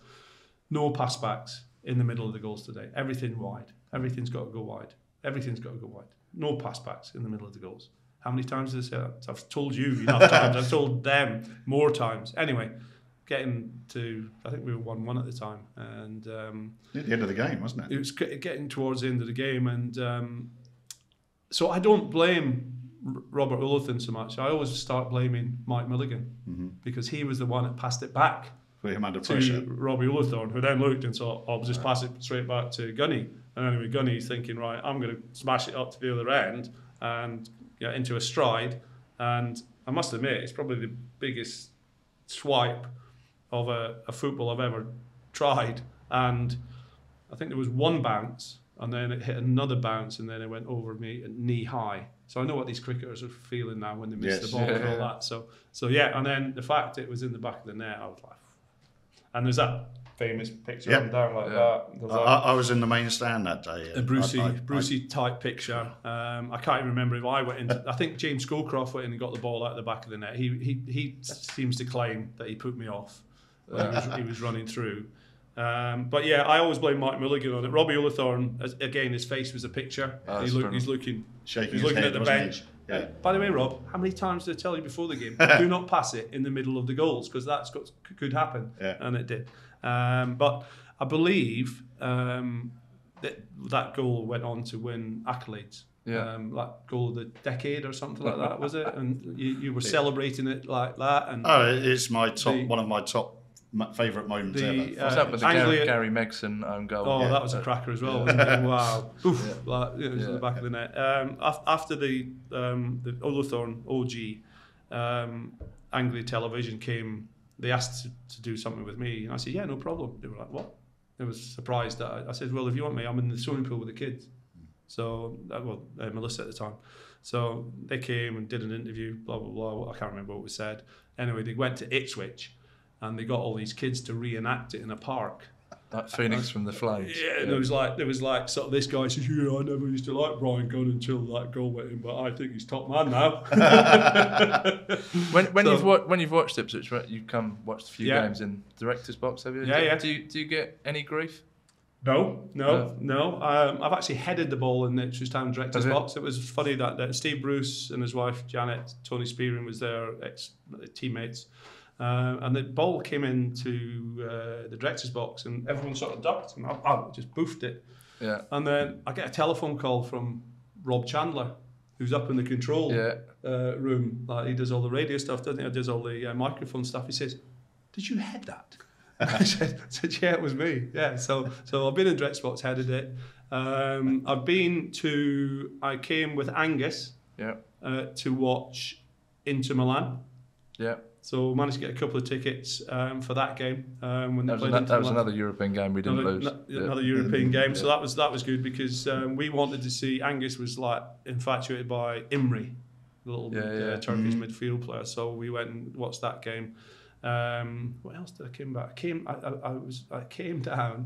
no pass backs in the middle of the goals today. Everything wide. Everything's got to go wide. Everything's got to go wide. No pass backs in the middle of the goals. How many times did I say that? I've told you enough times. I've told them more times. Anyway, getting to, I think we were 1 1 at the time. And um, Near the end of the game, wasn't it? it was getting towards the end of the game, and um, so I don't blame Robert Ullathorne so much. I always start blaming Mike Milligan because he was the one that passed it back Put him under to pressure. Robbie Ullathorne, who then looked and thought, "I'll just pass it straight back to Gunny." And anyway, Gunny's thinking, "Right, I'm going to smash it up to the other end and get into a stride." And I must admit, it's probably the biggest swipe of a, a football I've ever tried. And I think there was one bounce, and then it hit another bounce, and then it went over me at knee high. So I know what these cricketers are feeling now when they miss Yes. the ball and all Yeah. that. So, so yeah, and then the fact it was in the back of the net, I was like, and there's that famous picture Yep. of him down like Yeah. that. There's I, that- I I was in the main stand that day. a Brucey, I- I- Brucey type picture. Um, I can't even remember if I went in. I think James Scowcroft went in and got the ball out of the back of the net. He he he seems to claim that he put me off when he was, he was running through. Um, but yeah, I always blame Mike Milligan on it. Robbie Ullathorne, as- again, his face was a picture. Oh, he look, he's looking. Shaking he's looking head, at the bench. Yeah. By the way, Rob, how many times did I tell you before the game? do not pass it in the middle of the goals because that's could happen, Yeah. and it did. Um, but I believe um, that that goal went on to win accolades. Yeah. Um, like goal of the decade or something like that, was it? And you, you were celebrating it like that. And Oh, it's my top, The- one of my top favourite moments The, ever. What's uh, up with the Anglia- Gary, Gary Megson own goal? Oh, Yeah. that was a cracker as well. Wasn't it? Wow. Oof, Yeah. like, it was in the back of the net. Um, after the um, the Ullathorne OG, um, Anglia Television came, they asked to, to do something with me. And I said, yeah, no problem. They were like, what? They was surprised that I, I said, well, if you want me, I'm in the swimming pool with the kids. So, uh, well, uh, Melissa at the time. So they came and did an interview, blah, blah, blah. I can't remember what was said. Anyway, they went to Ipswich and they got all these kids to reenact it in a park. That Phoenix from the Flames. Yeah, and it was like there was like sort of this guy says, "Yeah, I never used to like Bryan Gunn until that goal went in, but I think he's top man now." When, when So- you've wa- when you've watched Ipswich, right, you've come watched a few Yeah. games in director's box, have you? Yeah, do, yeah. Do you, do you get any grief? no, no, no. Um, I've actually headed the ball in the Ipswich Town director's you? box. It was funny that, that Steve Bruce and his wife Janet, Tony Spearing was their ex teammates. Uh, and the ball came into uh, the director's box, and everyone sort of ducked, and I, I just boofed it. Yeah. And then I get a telephone call from Rob Chandler, who's up in the control Yeah. uh, room. Like he does all the radio stuff, doesn't he? He does all the uh, microphone stuff. He says, "Did you head that?" I said, said, "Yeah, it was me." Yeah. So, so I've been in direct spots, headed it. Um, I've been to. I came with Angus Yeah. uh, to watch Inter Milan. Yeah. So managed to get a couple of tickets um, for that game um, when they That was, played ano- Inter that was another European game we didn't another, lose. no- Yeah. another European game. So that was that was good because um, we wanted to see Angus was like infatuated by Emre, the little Yeah, uh, yeah. Turkish Mhm. midfield player. So we went and watched that game. Um, what else did I came back? I came I, I, I was I came down.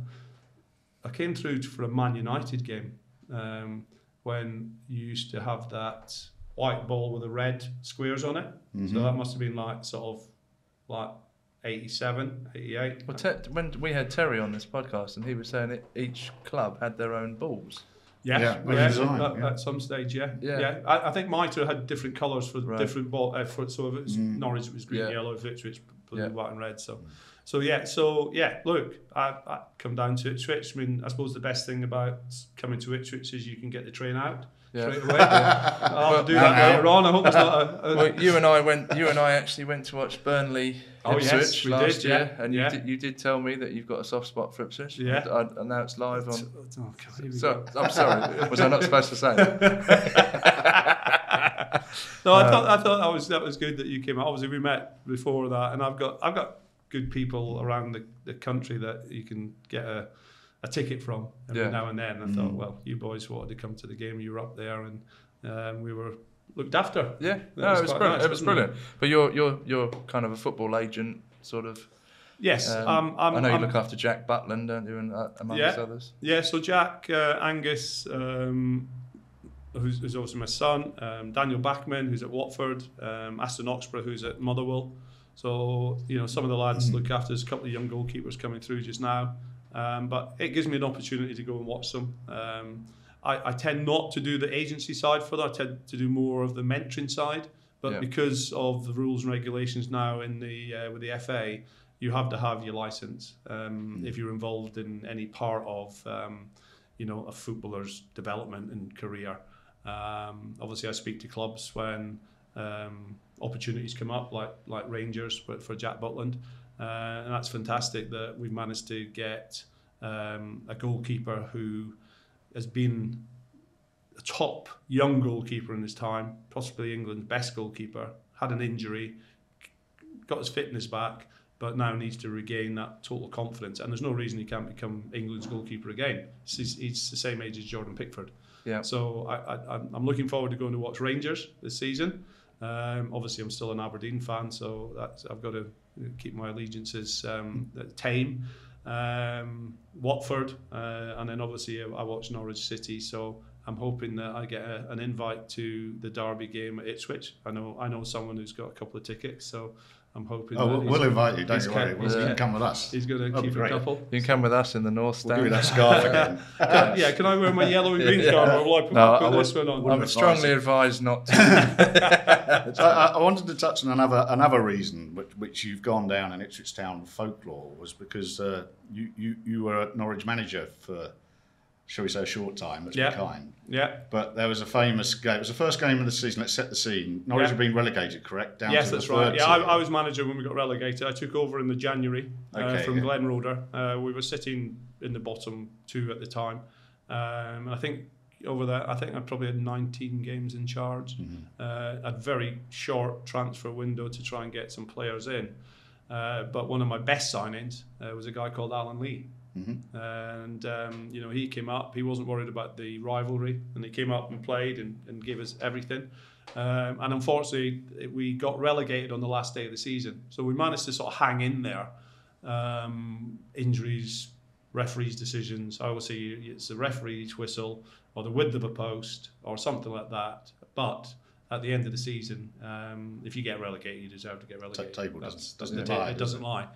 I came through for a Man United game um, when you used to have that white ball with the red squares on it. Mm-hmm. So that must have been like sort of like 87, 88. Well, Ter- when we had Terry on this podcast, and he was saying it, each club had their own balls. Yes, Yeah, yeah, design, at, yeah. at some stage, yeah, Yeah. yeah. I, I think Mitre had different colours for Right. different ball. Uh, for, so if it was Mm. Norwich, it was green, Yeah. yellow. If it's blue, Yeah. white, and red. So, so yeah, so yeah. Look, I, I come down to Ipswich. I mean, I suppose the best thing about coming to Ipswich is you can get the train out Yeah. straight away. I'll have to do that later on. I hope it's not a. a Well, you and I went. You and I actually went to watch Burnley Oh, Ipswich yes, we last did, year, yeah, and yeah. you did, you did tell me that you've got a soft spot for Ipswich. Yeah. I, I, and now it's live on. Oh, God, here So. I'm sorry. Was I not supposed to say? that? no, I thought I um, thought that was that was good that you came out. Obviously, we met before that, and I've got I've got good people around the, the country that you can get a, a ticket from every Yeah. now and then. And I thought, well, you boys wanted to come to the game. You were up there, and um, we were looked after. Yeah. That No, was it was brilliant. nice, it was wasn't it? brilliant. But you're you're you're kind of a football agent, sort of. Yes, Um, um, I'm, I know you I'm- look after Jack Butland, don't you, and uh, amongst Yeah. others. Yeah, so Jack, uh, Angus, um, who's, who's obviously my son, um, Daniel Bachmann, who's at Watford, um, Aston Oxborough, who's at Motherwell. So, you know, some of the lads look after. There's a couple of young goalkeepers coming through just now. Um, but it gives me an opportunity to go and watch them. Um, I, I tend not to do the agency side for that. I tend to do more of the mentoring side. But Yeah. because of the rules and regulations now in the uh, with the FA, you have to have your license um, if you're involved in any part of um, you know a footballer's development and career. Um, obviously, I speak to clubs when um, opportunities come up, like like Rangers, but for Jack Butland, uh, and that's fantastic that we've managed to get um, a goalkeeper who has been a top young goalkeeper in his time, possibly England's best goalkeeper. Had an injury, got his fitness back, but now needs to regain that total confidence. And there's no reason he can't become England's goalkeeper again. He's, he's the same age as Jordan Pickford. Yeah. So I, I, I'm- I'm looking forward to going to watch Rangers this season. Um, obviously, I'm still an Aberdeen fan, so I've got to keep my allegiances um, tame. Um, Watford, uh, and then obviously I, I watch Norwich City. So I'm hoping that I get a, an invite to the Derby game at Ipswich. I know I know someone who's got a couple of tickets, so I'm hoping. Oh, that we'll, invite you. Don't you worry. We'll, he's you ca- come with us. He's going to That'd keep a couple. You can come with us in the north We'll give you that scarf again. Can- yeah, can I wear my yellow and green Yeah. scarf, or will I put, no, put I would, this one on? I'm advise strongly it. advised not to. So I, I wanted to touch on another another reason which, which you've gone down in Ipswich Town folklore was because uh, you, you you were a Norwich manager for, shall we say, a short time. Let's Yeah. be kind. Yeah, But there was a famous game. It was the first game of the season. Let's set the scene. Norwich Yeah. had been relegated, correct? Down yes, to the that's right. Yeah, I. I was manager when we got relegated. I took over in the January uh, Okay, from yeah. Glenn Roeder. Uh, we were sitting in the bottom two at the time, um, and I think over that, I think I probably had 19 games in charge. Mm-hmm. Uh, a very short transfer window to try and get some players in. Uh, but one of my best signings uh, was a guy called Alan Lee. Mm-hmm. And um, you know he came up. He wasn't worried about the rivalry, and he came up and played and, and gave us everything. Um, and unfortunately, it- we got relegated on the last day of the season. So we managed to sort of hang in there. Um, injuries, referees' decisions. I always say it's the referee's whistle or the width of a post or something like that. But at the end of the season, um, if you get relegated, you deserve to get relegated. table That's- doesn't- doesn't it, lie, It doesn't it? lie.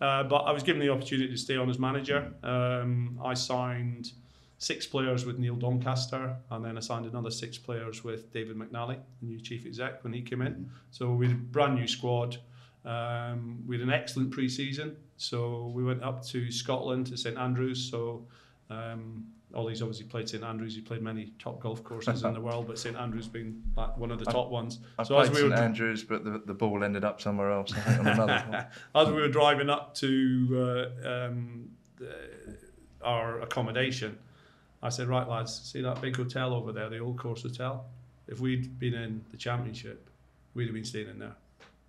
Uh, but I was given the opportunity to stay on as manager. Um, I signed six players with Neil Doncaster, and then I signed another six players with David McNally, the new chief exec, when he came in. So we had a brand new squad. Um, we had an excellent pre-season. So we went up to Scotland to St Andrews. So um, Ollie's obviously played St Andrews. He played many top golf courses in the world, but St Andrews being like one of the top ones. I so as played we were St Andrews, but the, the ball ended up somewhere else. Think on another one. as we were driving up to uh, um, the, our accommodation, I said, "Right, lads, see that big hotel over there, the Old Course Hotel. If we'd been in the Championship, we'd have been staying in there,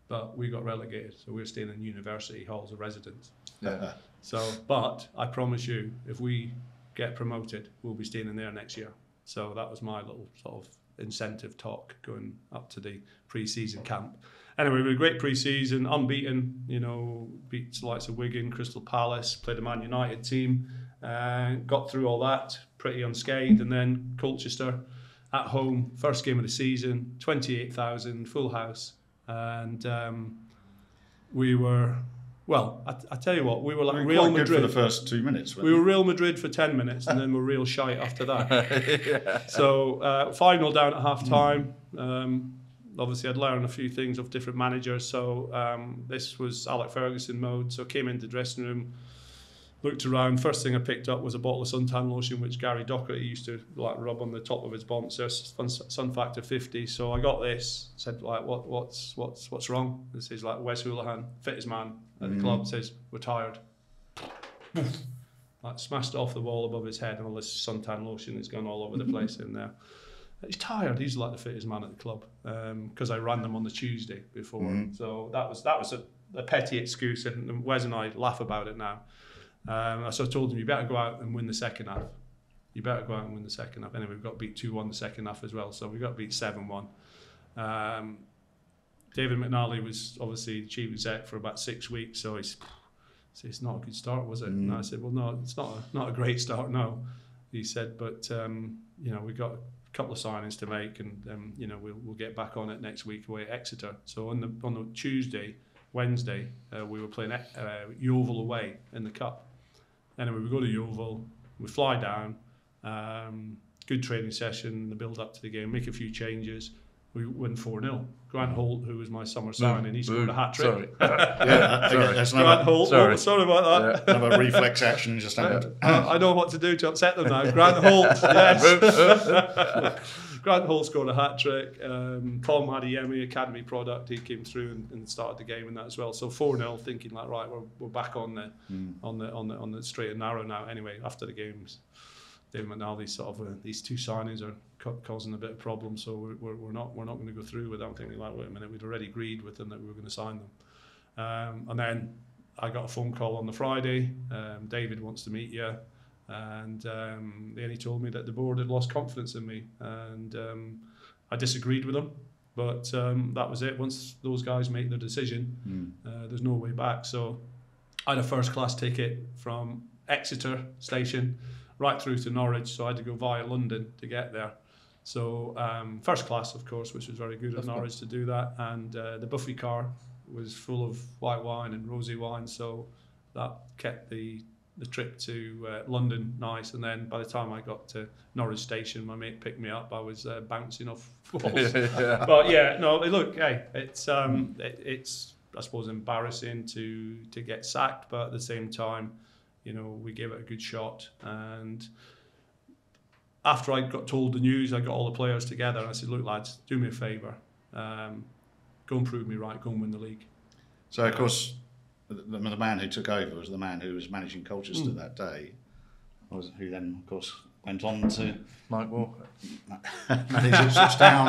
but we got relegated, so we're staying in University Halls of Residence. Yeah. So, but I promise you, if we get promoted, we'll be staying in there next year. So that was my little sort of incentive talk going up to the pre-season camp. Anyway, we had a great pre-season, unbeaten. You know, beat the likes of Wigan, Crystal Palace, played a Man United team, uh, got through all that pretty unscathed, and then Colchester at home, first game of the season, twenty-eight thousand, full house, and um, we were Well, I, I tell you what, we were like We were Real Madrid. for the first two minutes. we were Real Madrid for 10 minutes and then we're real shite after that. So, uh, final down at half time. Um, obviously, I'd learned a few things of different managers. So, um, this was Alec Ferguson mode. So, came into the dressing room, looked around. First thing I picked up was a bottle of suntan lotion, which Gary Doherty used to like rub on the top of his bouncer, sun, sun factor 50. So, I got this, said, like, what, what's, what's, what's wrong? This is like Wes Hoolahan, fittest man at the club, says, we're tired like smashed it off the wall above his head, and all this suntan lotion has gone all over the place in there. He's tired. He's like the fittest man at the club because I ran them on the Tuesday before. So that was that was a, a petty excuse, and Wes and I laugh about it now. Um, so I told him, you better go out and win the second half. You better go out and win the second half. Anyway, we've got to beat 2 1 the second half as well. So we've got to beat 7 1. Um, David McNally was obviously the chief exec for about six weeks, so he's so it's not a good start, was it? And I said, well, no, it's not a, not a great start, no. He said, but um, you know, we've got a couple of signings to make, and um, you know, we'll, we'll get back on it next week away at Exeter. So on the on the Tuesday, Wednesday, uh, we were playing uh, Yeovil away in the cup. Anyway, we go to Yeovil, we fly down, um, good training session, the build up to the game, make a few changes. We win 4 0. Grant Holt, who was my summer signing, he scored a hat trick. Sorry. Yeah, Sorry. that's Grant another, Holt, Sorry. oh, sorry about that. another reflex action just happened. Uh, I know what to do to upset them now. Grant Holt, yes. Grant Holt scored a hat trick. Um, Tom Adeyemi, academy product, he came through and, and started the game in that as well. So four 0 thinking like right, we're, we're back on the on the on the on the straight and narrow now. Anyway, after the games, David McNally sort of uh, these two signings are ca- causing a bit of problem. So we're, we're, we're not we're not going to go through with them. Thinking like wait a minute, we'd already agreed with them that we were going to sign them. Um, and then I got a phone call on the Friday. Um, David wants to meet you. And um, then he told me that the board had lost confidence in me. And um, I disagreed with them. But um, that was it. Once those guys make their decision, uh, there's no way back. So I had a first class ticket from Exeter station right through to Norwich. So I had to go via London to get there. So um, first class, of course, which was very good at Norwich to do that. And uh, the Buffy car was full of white wine and rosy wine. So that kept the the trip to uh, London nice. And then by the time I got to Norwich Station, my mate picked me up. I was uh, bouncing off walls. yeah. But yeah, no, look, hey, it's um, it, it's I suppose embarrassing to to get sacked, but at the same time, you know, we gave it a good shot. And after I got told the news, I got all the players together and I said, look, lads, do me a favour, um, go and prove me right, go and win the league. So, of course, the, the man who took over was the man who was managing Colchester Hmm. that day, who then, of course, went on to Mike Walker. manage Ipswich Town,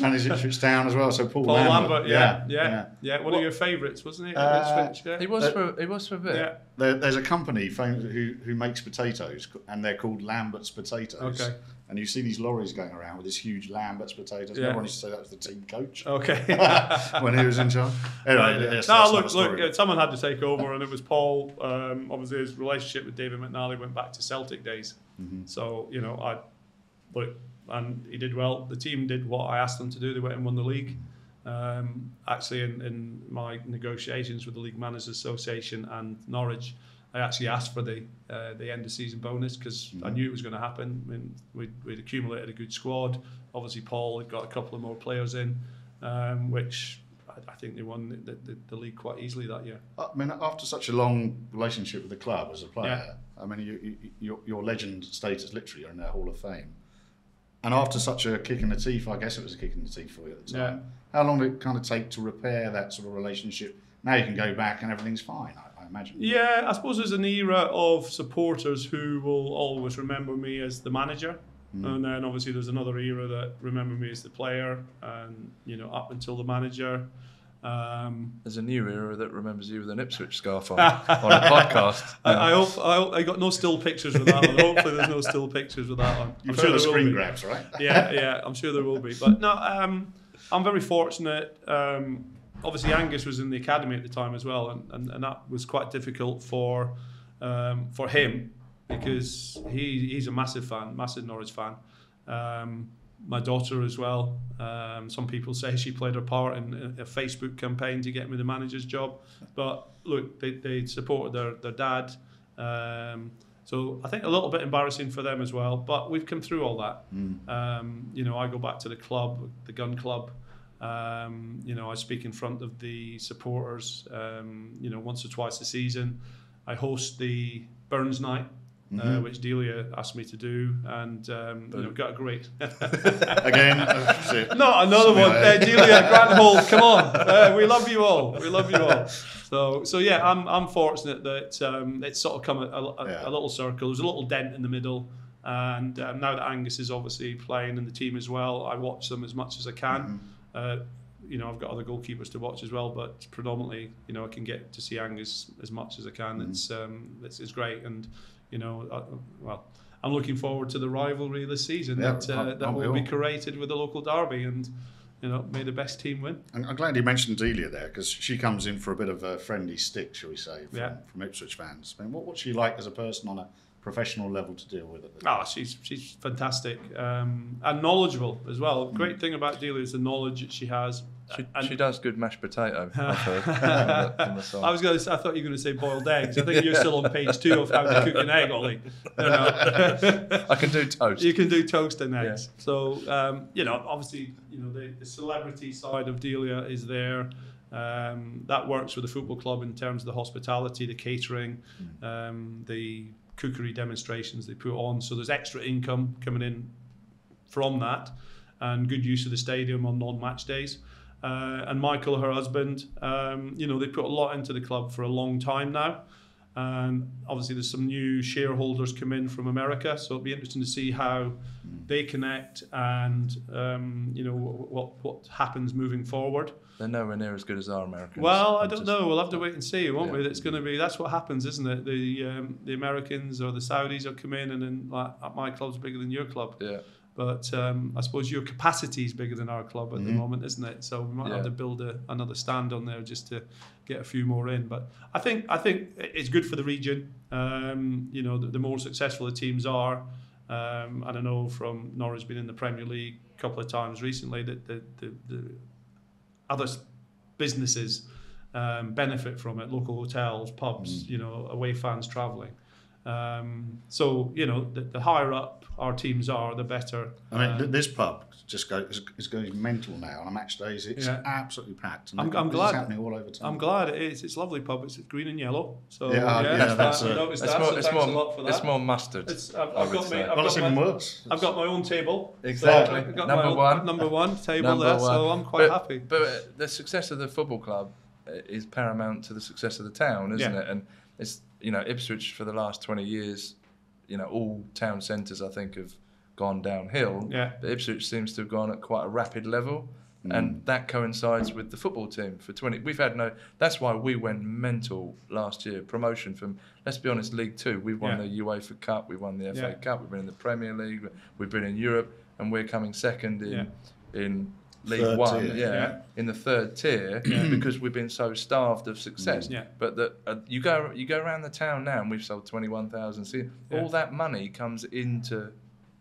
manage Ipswich Town as well. So Paul, Paul Lambert, Lambert, yeah, yeah, yeah, one of your favourites, wasn't he? Uh, Ipswich, yeah. He was Uh, for he was for a bit. yeah. There, there's a company famous, who who makes potatoes, and they're called Lambert's Potatoes. Okay. And you see these lorries going around with this huge Lambert's potatoes. Yeah. Everyone used to say that was the team coach Okay. when he was in charge. Anyway, Right, yeah. yes, no, look, look. uh, Someone had to take over, and it was Paul. Um, obviously, his relationship with David McNally went back to Celtic days. Mm-hmm. So you know, I look, and he did well. The team did what I asked them to do. They went and won the league. Um, actually, in, in my negotiations with the League Managers Association and Norwich, I actually asked for the uh, the end of season bonus because I knew it was going to happen. I mean, we'd, we'd accumulated a good squad. Obviously, Paul had got a couple of more players in, um, which I, I think they won the, the, the league quite easily that year. I mean, after such a long relationship with the club as a player, I mean, you, you, your, your legend status literally are in their Hall of Fame. And after such a kick in the teeth, I guess it was a kick in the teeth for you at the time. Yeah. How long did it kind of take to repair that sort of relationship? Now you can go back and everything's fine, I, I imagine. Yeah, I suppose there's an era of supporters who will always remember me as the manager. Hmm. And then obviously there's another era that remember me as the player and, you know, up until the manager. Um, There's a new era that remembers you with an Ipswich scarf on on a podcast. I, I hope I, hope- I got no still pictures with that one. Hopefully there's no still pictures with that one. You've I'm heard the there will screen be. grabs, right? yeah, yeah, I'm sure there will be. But no, um, I'm very fortunate. Um, obviously, Angus was in the academy at the time as well, and, and, and that was quite difficult for um, for him because he he's a massive fan, massive Norwich fan. Um, my daughter as well. Um, some people say she played her part in a, Facebook campaign to get me the manager's job. But look, they, they supported their, their dad. Um, so I think a little bit embarrassing for them as well. But we've come through all that. Um, you know, I go back to the club, the gun club. Um, you know, I speak in front of the supporters. Um, you know, once or twice a season. I host the Burns Night, uh, which Delia asked me to do, and um, you know, got a great. Again, it. Not another one, uh, Delia Grant Hall. Come on, uh, we love you all. We love you all. So, so yeah, I'm I'm fortunate that um, it's sort of come a, a, Yeah. a little circle. There's a little dent in the middle, and um, now that Angus is obviously playing in the team as well, I watch them as much as I can. Uh, you know, I've got other goalkeepers to watch as well, but predominantly, you know, I can get to see Angus as much as I can. It's um, it's, it's great, and you know, I, well, I'm looking forward to the rivalry this season Yeah, that uh, that will be created with the local derby, and you know, may the best team win. I'm I'm glad you mentioned Delia there because she comes in for a bit of a friendly stick, shall we say, from, Yeah. from Ipswich fans. I mean, what, what's she like as a person on a professional level to deal with? It? Ah, she's she's fantastic um, and knowledgeable as well. Great thing about Delia is the knowledge that she has. She, And- she does good mashed potato. I've heard from the, from the. I was going to. I thought you were going to say boiled eggs. I think you're still on page two of how to cook an egg, Ollie. You, know. I can do toast. You can do toast and eggs. Yeah. So um, you know, obviously, you know the, the celebrity side of Delia is there. Um, that works with the football club in terms of the hospitality, the catering, um, the cookery demonstrations they put on. So there's extra income coming in from that, and good use of the stadium on non-match days. Uh, and Michael, her husband, um, you know, they put a lot into the club for a long time now. And obviously, there's some new shareholders come in from America, so it'll be interesting to see how they connect and um, you know what what happens moving forward. They're nowhere near as good as our Americans. Well, I don't just- know. We'll have to wait and see, won't Yeah. we? That's going to be that's what happens, isn't it? The um, the Americans or the Saudis will come in, and then like my club's bigger than your club. Yeah. But um, I suppose your capacity is bigger than our club at the moment, isn't it? So we might have to build a, another stand on there just to get a few more in. But I think I think it's good for the region. Um, you know, the, the more successful the teams are, um, and I know from Norwich being in the Premier League a couple of times recently that the, the, the other businesses um, benefit from it. Local hotels, pubs, you know, away fans travelling. Um, so you know, the, the higher up our teams are, the better. I mean, Um, this pub just goes is, is going mental now on match days. It's Yeah. absolutely packed. And I'm- I'm glad- is happening all over town. I'm glad it is. It's a lovely pub. It's green and yellow. So Yeah, yeah, yeah, that's that's that. I a- noticed It's that. more, so it's, more, a lot for that. it's more mustard. It's- I've, I I've got, say. my, I've, Well, it's got my, worse. I've got my own table. Exactly. So I've got Number my own, one. Number one table Number there. one. So I'm quite but, happy. But uh, the success of the football club uh, is paramount to the success of the town, isn't Yeah. it? And it's you know Ipswich for the last twenty years, you know all town centres I think have gone downhill. Yeah. But Ipswich seems to have gone at quite a rapid level. Mm. And that coincides with the football team for 20. We've had no. That's why we went mental last year. Promotion from, let's be honest, League Two. We've won Yeah. the UEFA Cup. we've won the FA Yeah. Cup. We've been in the Premier League. We've been in Europe, and we're coming second in in League Third One. tier. Yeah, Yeah. in the third tier because we've been so starved of success. Yeah. But the, uh, you go you go around the town now, and we've sold 21,000 seats. Yeah. All that money comes into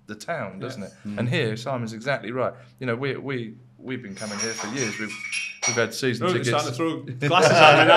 the town, doesn't Yeah. it? And here, Simon's exactly right. You know, we we we've been coming here for years. We've we've had season tickets. starting to throw glasses at me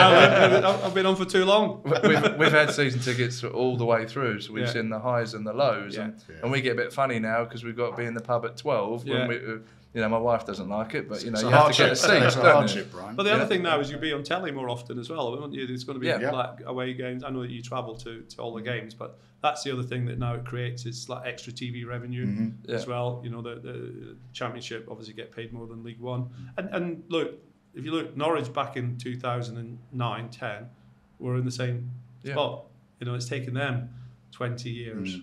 now. I've- been on for too long. we've, we've had season tickets all the way through, so we've Yeah. seen the highs and the lows, and, Yeah. and we get a bit funny now because we've got to be in the pub at twelve. Yeah. When we, uh, you know, my wife doesn't like it, but you know, It's you a have to get hardship. a seat, It's a don't you? hardship, Bryan. But the Yeah. other thing now is you'll be on telly more often as well, won't you? There's going to be Yeah. Yeah. like away games. I know that you travel to, to all the games, but that's the other thing that now it creates is like extra TV revenue Mm-hmm. as well. You know, the, the championship obviously get paid more than League One. And and look, if you look, Norwich back in 2009, 10 were in the same Yeah. spot. You know, it's taken them 20 years,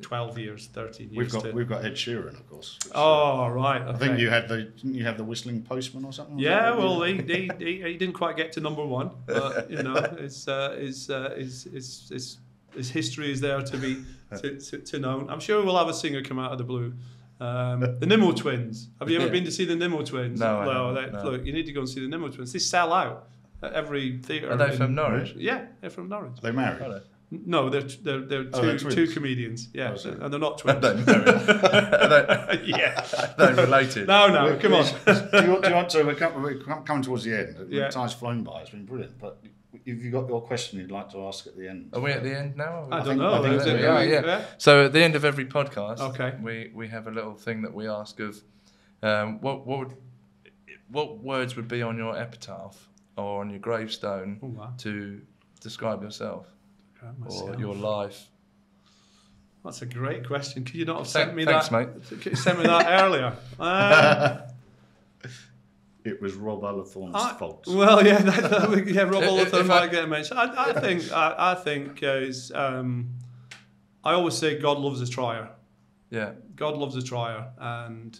12 years, 13 years. We've got to, we've got Ed Sheeran, of course. which, uh, oh right, I think you had the didn't you have the whistling postman or something? Yeah, well, he, he, he, he didn't quite get to number one, but you know, his uh, his, uh, his his his his history is there to be to, to, to know. I'm sure we'll have a singer come out of the blue. Um, the Nimmo Twins. Have you ever Yeah. been to see the Nimmo Twins? No, I haven't, they- no. Look, you need to go and see the Nimmo Twins. They sell out at every theatre. Are they in- from Norwich? Yeah, they're from Norwich. They married. Are they? No, they're they're, they're two Oh, they're two comedians. Yeah, Oh, and they're not twins. they married? Are they, yeah. are related? No, no, come on. do, you, want- do you want to? We're com- we're com- coming towards the end. Yeah. Time's flown by. It's been brilliant. But if you got your question you'd like to ask at the end, Are we at the end now? I I don't think- know. I think Is there it- we are, are we- yeah. So at the end of every podcast, Okay. we, we have a little thing that we ask of um, what what would what words would be on your epitaph or on your gravestone Oh, wow. to describe yourself Okay, or your life? That's a great question. Could you not have Thank- sent me thanks, that? mate. Could you send me that earlier? Um, it was Rob Ullathorne's I- fault. Well, yeah, that, that, yeah. Rob If- Oliver if I- might get a mention. I, I think. I, I think uh, is. Um, I always say God loves a trier. Yeah, God loves a trier, and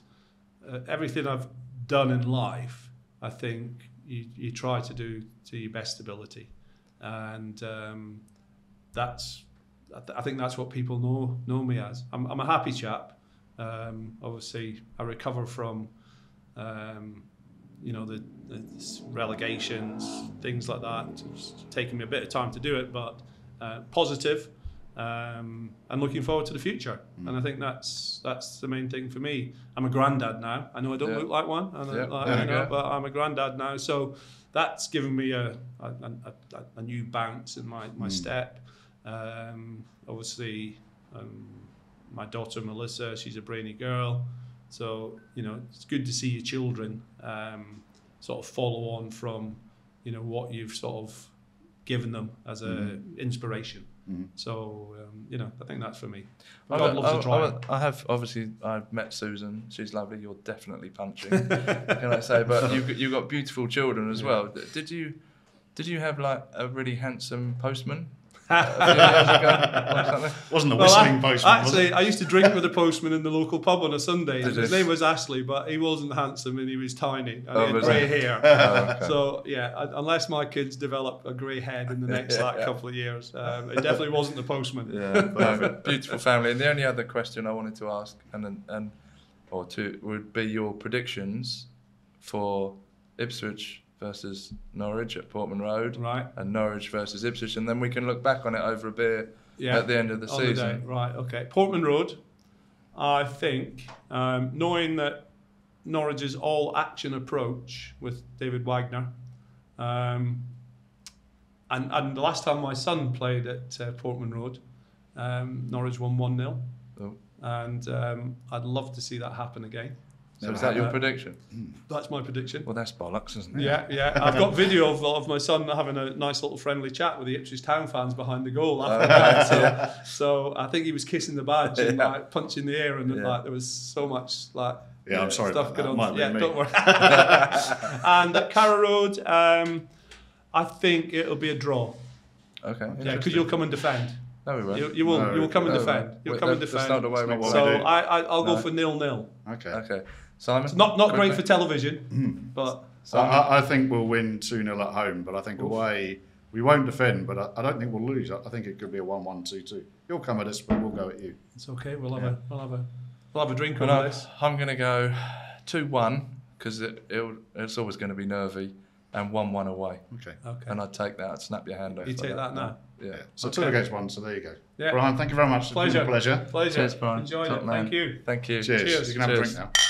uh, everything I've done in life, I think you, you try to do to your best ability, and um, that's. I, th- I think that's what people know know me as. I'm, I'm a happy chap. Um, obviously, I recover from, um, you know, the, the relegations, things like that. It's taken me a bit of time to do it, but uh, positive, um, and looking forward to the future. And I think that's that's the main thing for me. I'm a granddad now. I know I don't Yeah. look like one, and Yeah, like, there I you know, but I'm a granddad now. So that's given me a a, a, a, a new bounce in my, my step. Um, obviously, um, my daughter Melissa, she's a brainy girl. So you know, it's good to see your children um, sort of follow on from you know what you've sort of given them as a inspiration. Mhm. So um, you know, I think that's for me. I, God loves I- a trial. I- I have obviously I've met Susan. She's lovely. You're definitely punching. can I say? But you you've got beautiful children as well. Did you did you have like a really handsome postman? A few years ago? Wasn't a Well, whistling I- postman. was Actually, it? I used to drink with the postman in the local pub on a Sunday. Did His you? name was Ashley, but he wasn't handsome and he was tiny and Oh, he had grey hair. Oh, okay. So yeah, I- unless my kids develop a grey head in the next Yeah, like, yeah. couple of years, um, it definitely wasn't the postman. Yeah, no, beautiful family. And the only other question I wanted to ask, and and or two, would be your predictions for Ipswich versus Norwich at Portman Road, Right. and Norwich versus Ipswich, and then we can look back on it over a beer Yeah. at the end of the on the day. season. Right. Okay. Portman Road. I think um, knowing that Norwich's all action approach with David Wagner, um, and and the last time my son played at uh, Portman Road, um, Norwich won one 0 Oh. and um, I'd love to see that happen again. So Never is that your had that. prediction? That's my prediction. Well, that's bollocks, isn't it? Yeah, yeah. I've got video of, of my son having a nice little friendly chat with the Ipswich Town fans behind the goal after that. So, so I think he was kissing the badge and Yeah. like punching the air, and Yeah. like there was so much like Yeah, I'm sorry stuff going on. be Yeah, me. don't worry. and at Carrow Road, um, I think it'll be a draw. Okay. Yeah, because you'll come and defend. No, we won't. You, you will. No, you will come and no, defend. You'll Wait, come and defend. That's not the way It's we not work. what so I do. I, I, I'll go for nil nil. Okay. Okay. Simon? It's not not great for Quickly. television, hmm. but So I, I think we'll win 2 0 at home, but I think away we won't defend, but I, I don't think we'll lose. I, I think it could be a 1 1 2 2. You'll come at us, but we'll go at you. it's okay. We'll have Yeah. a we'll have a we'll have a drink And over this. I'm going to go 2 1 because it, it'll, it's always going to be nervy and 1 1 away. Okay. Okay. And I'd take that. I'd snap your hand off. You take that now? Yeah. Yeah. So Okay. two against one, so there you go. Yeah. Bryan, thank you very much. It's been Pleasure. a pleasure. Pleasure. Cheers, Bryan. Enjoyed Top it. man. Thank you. Thank you. Cheers. Cheers. You can have Cheers. a drink now.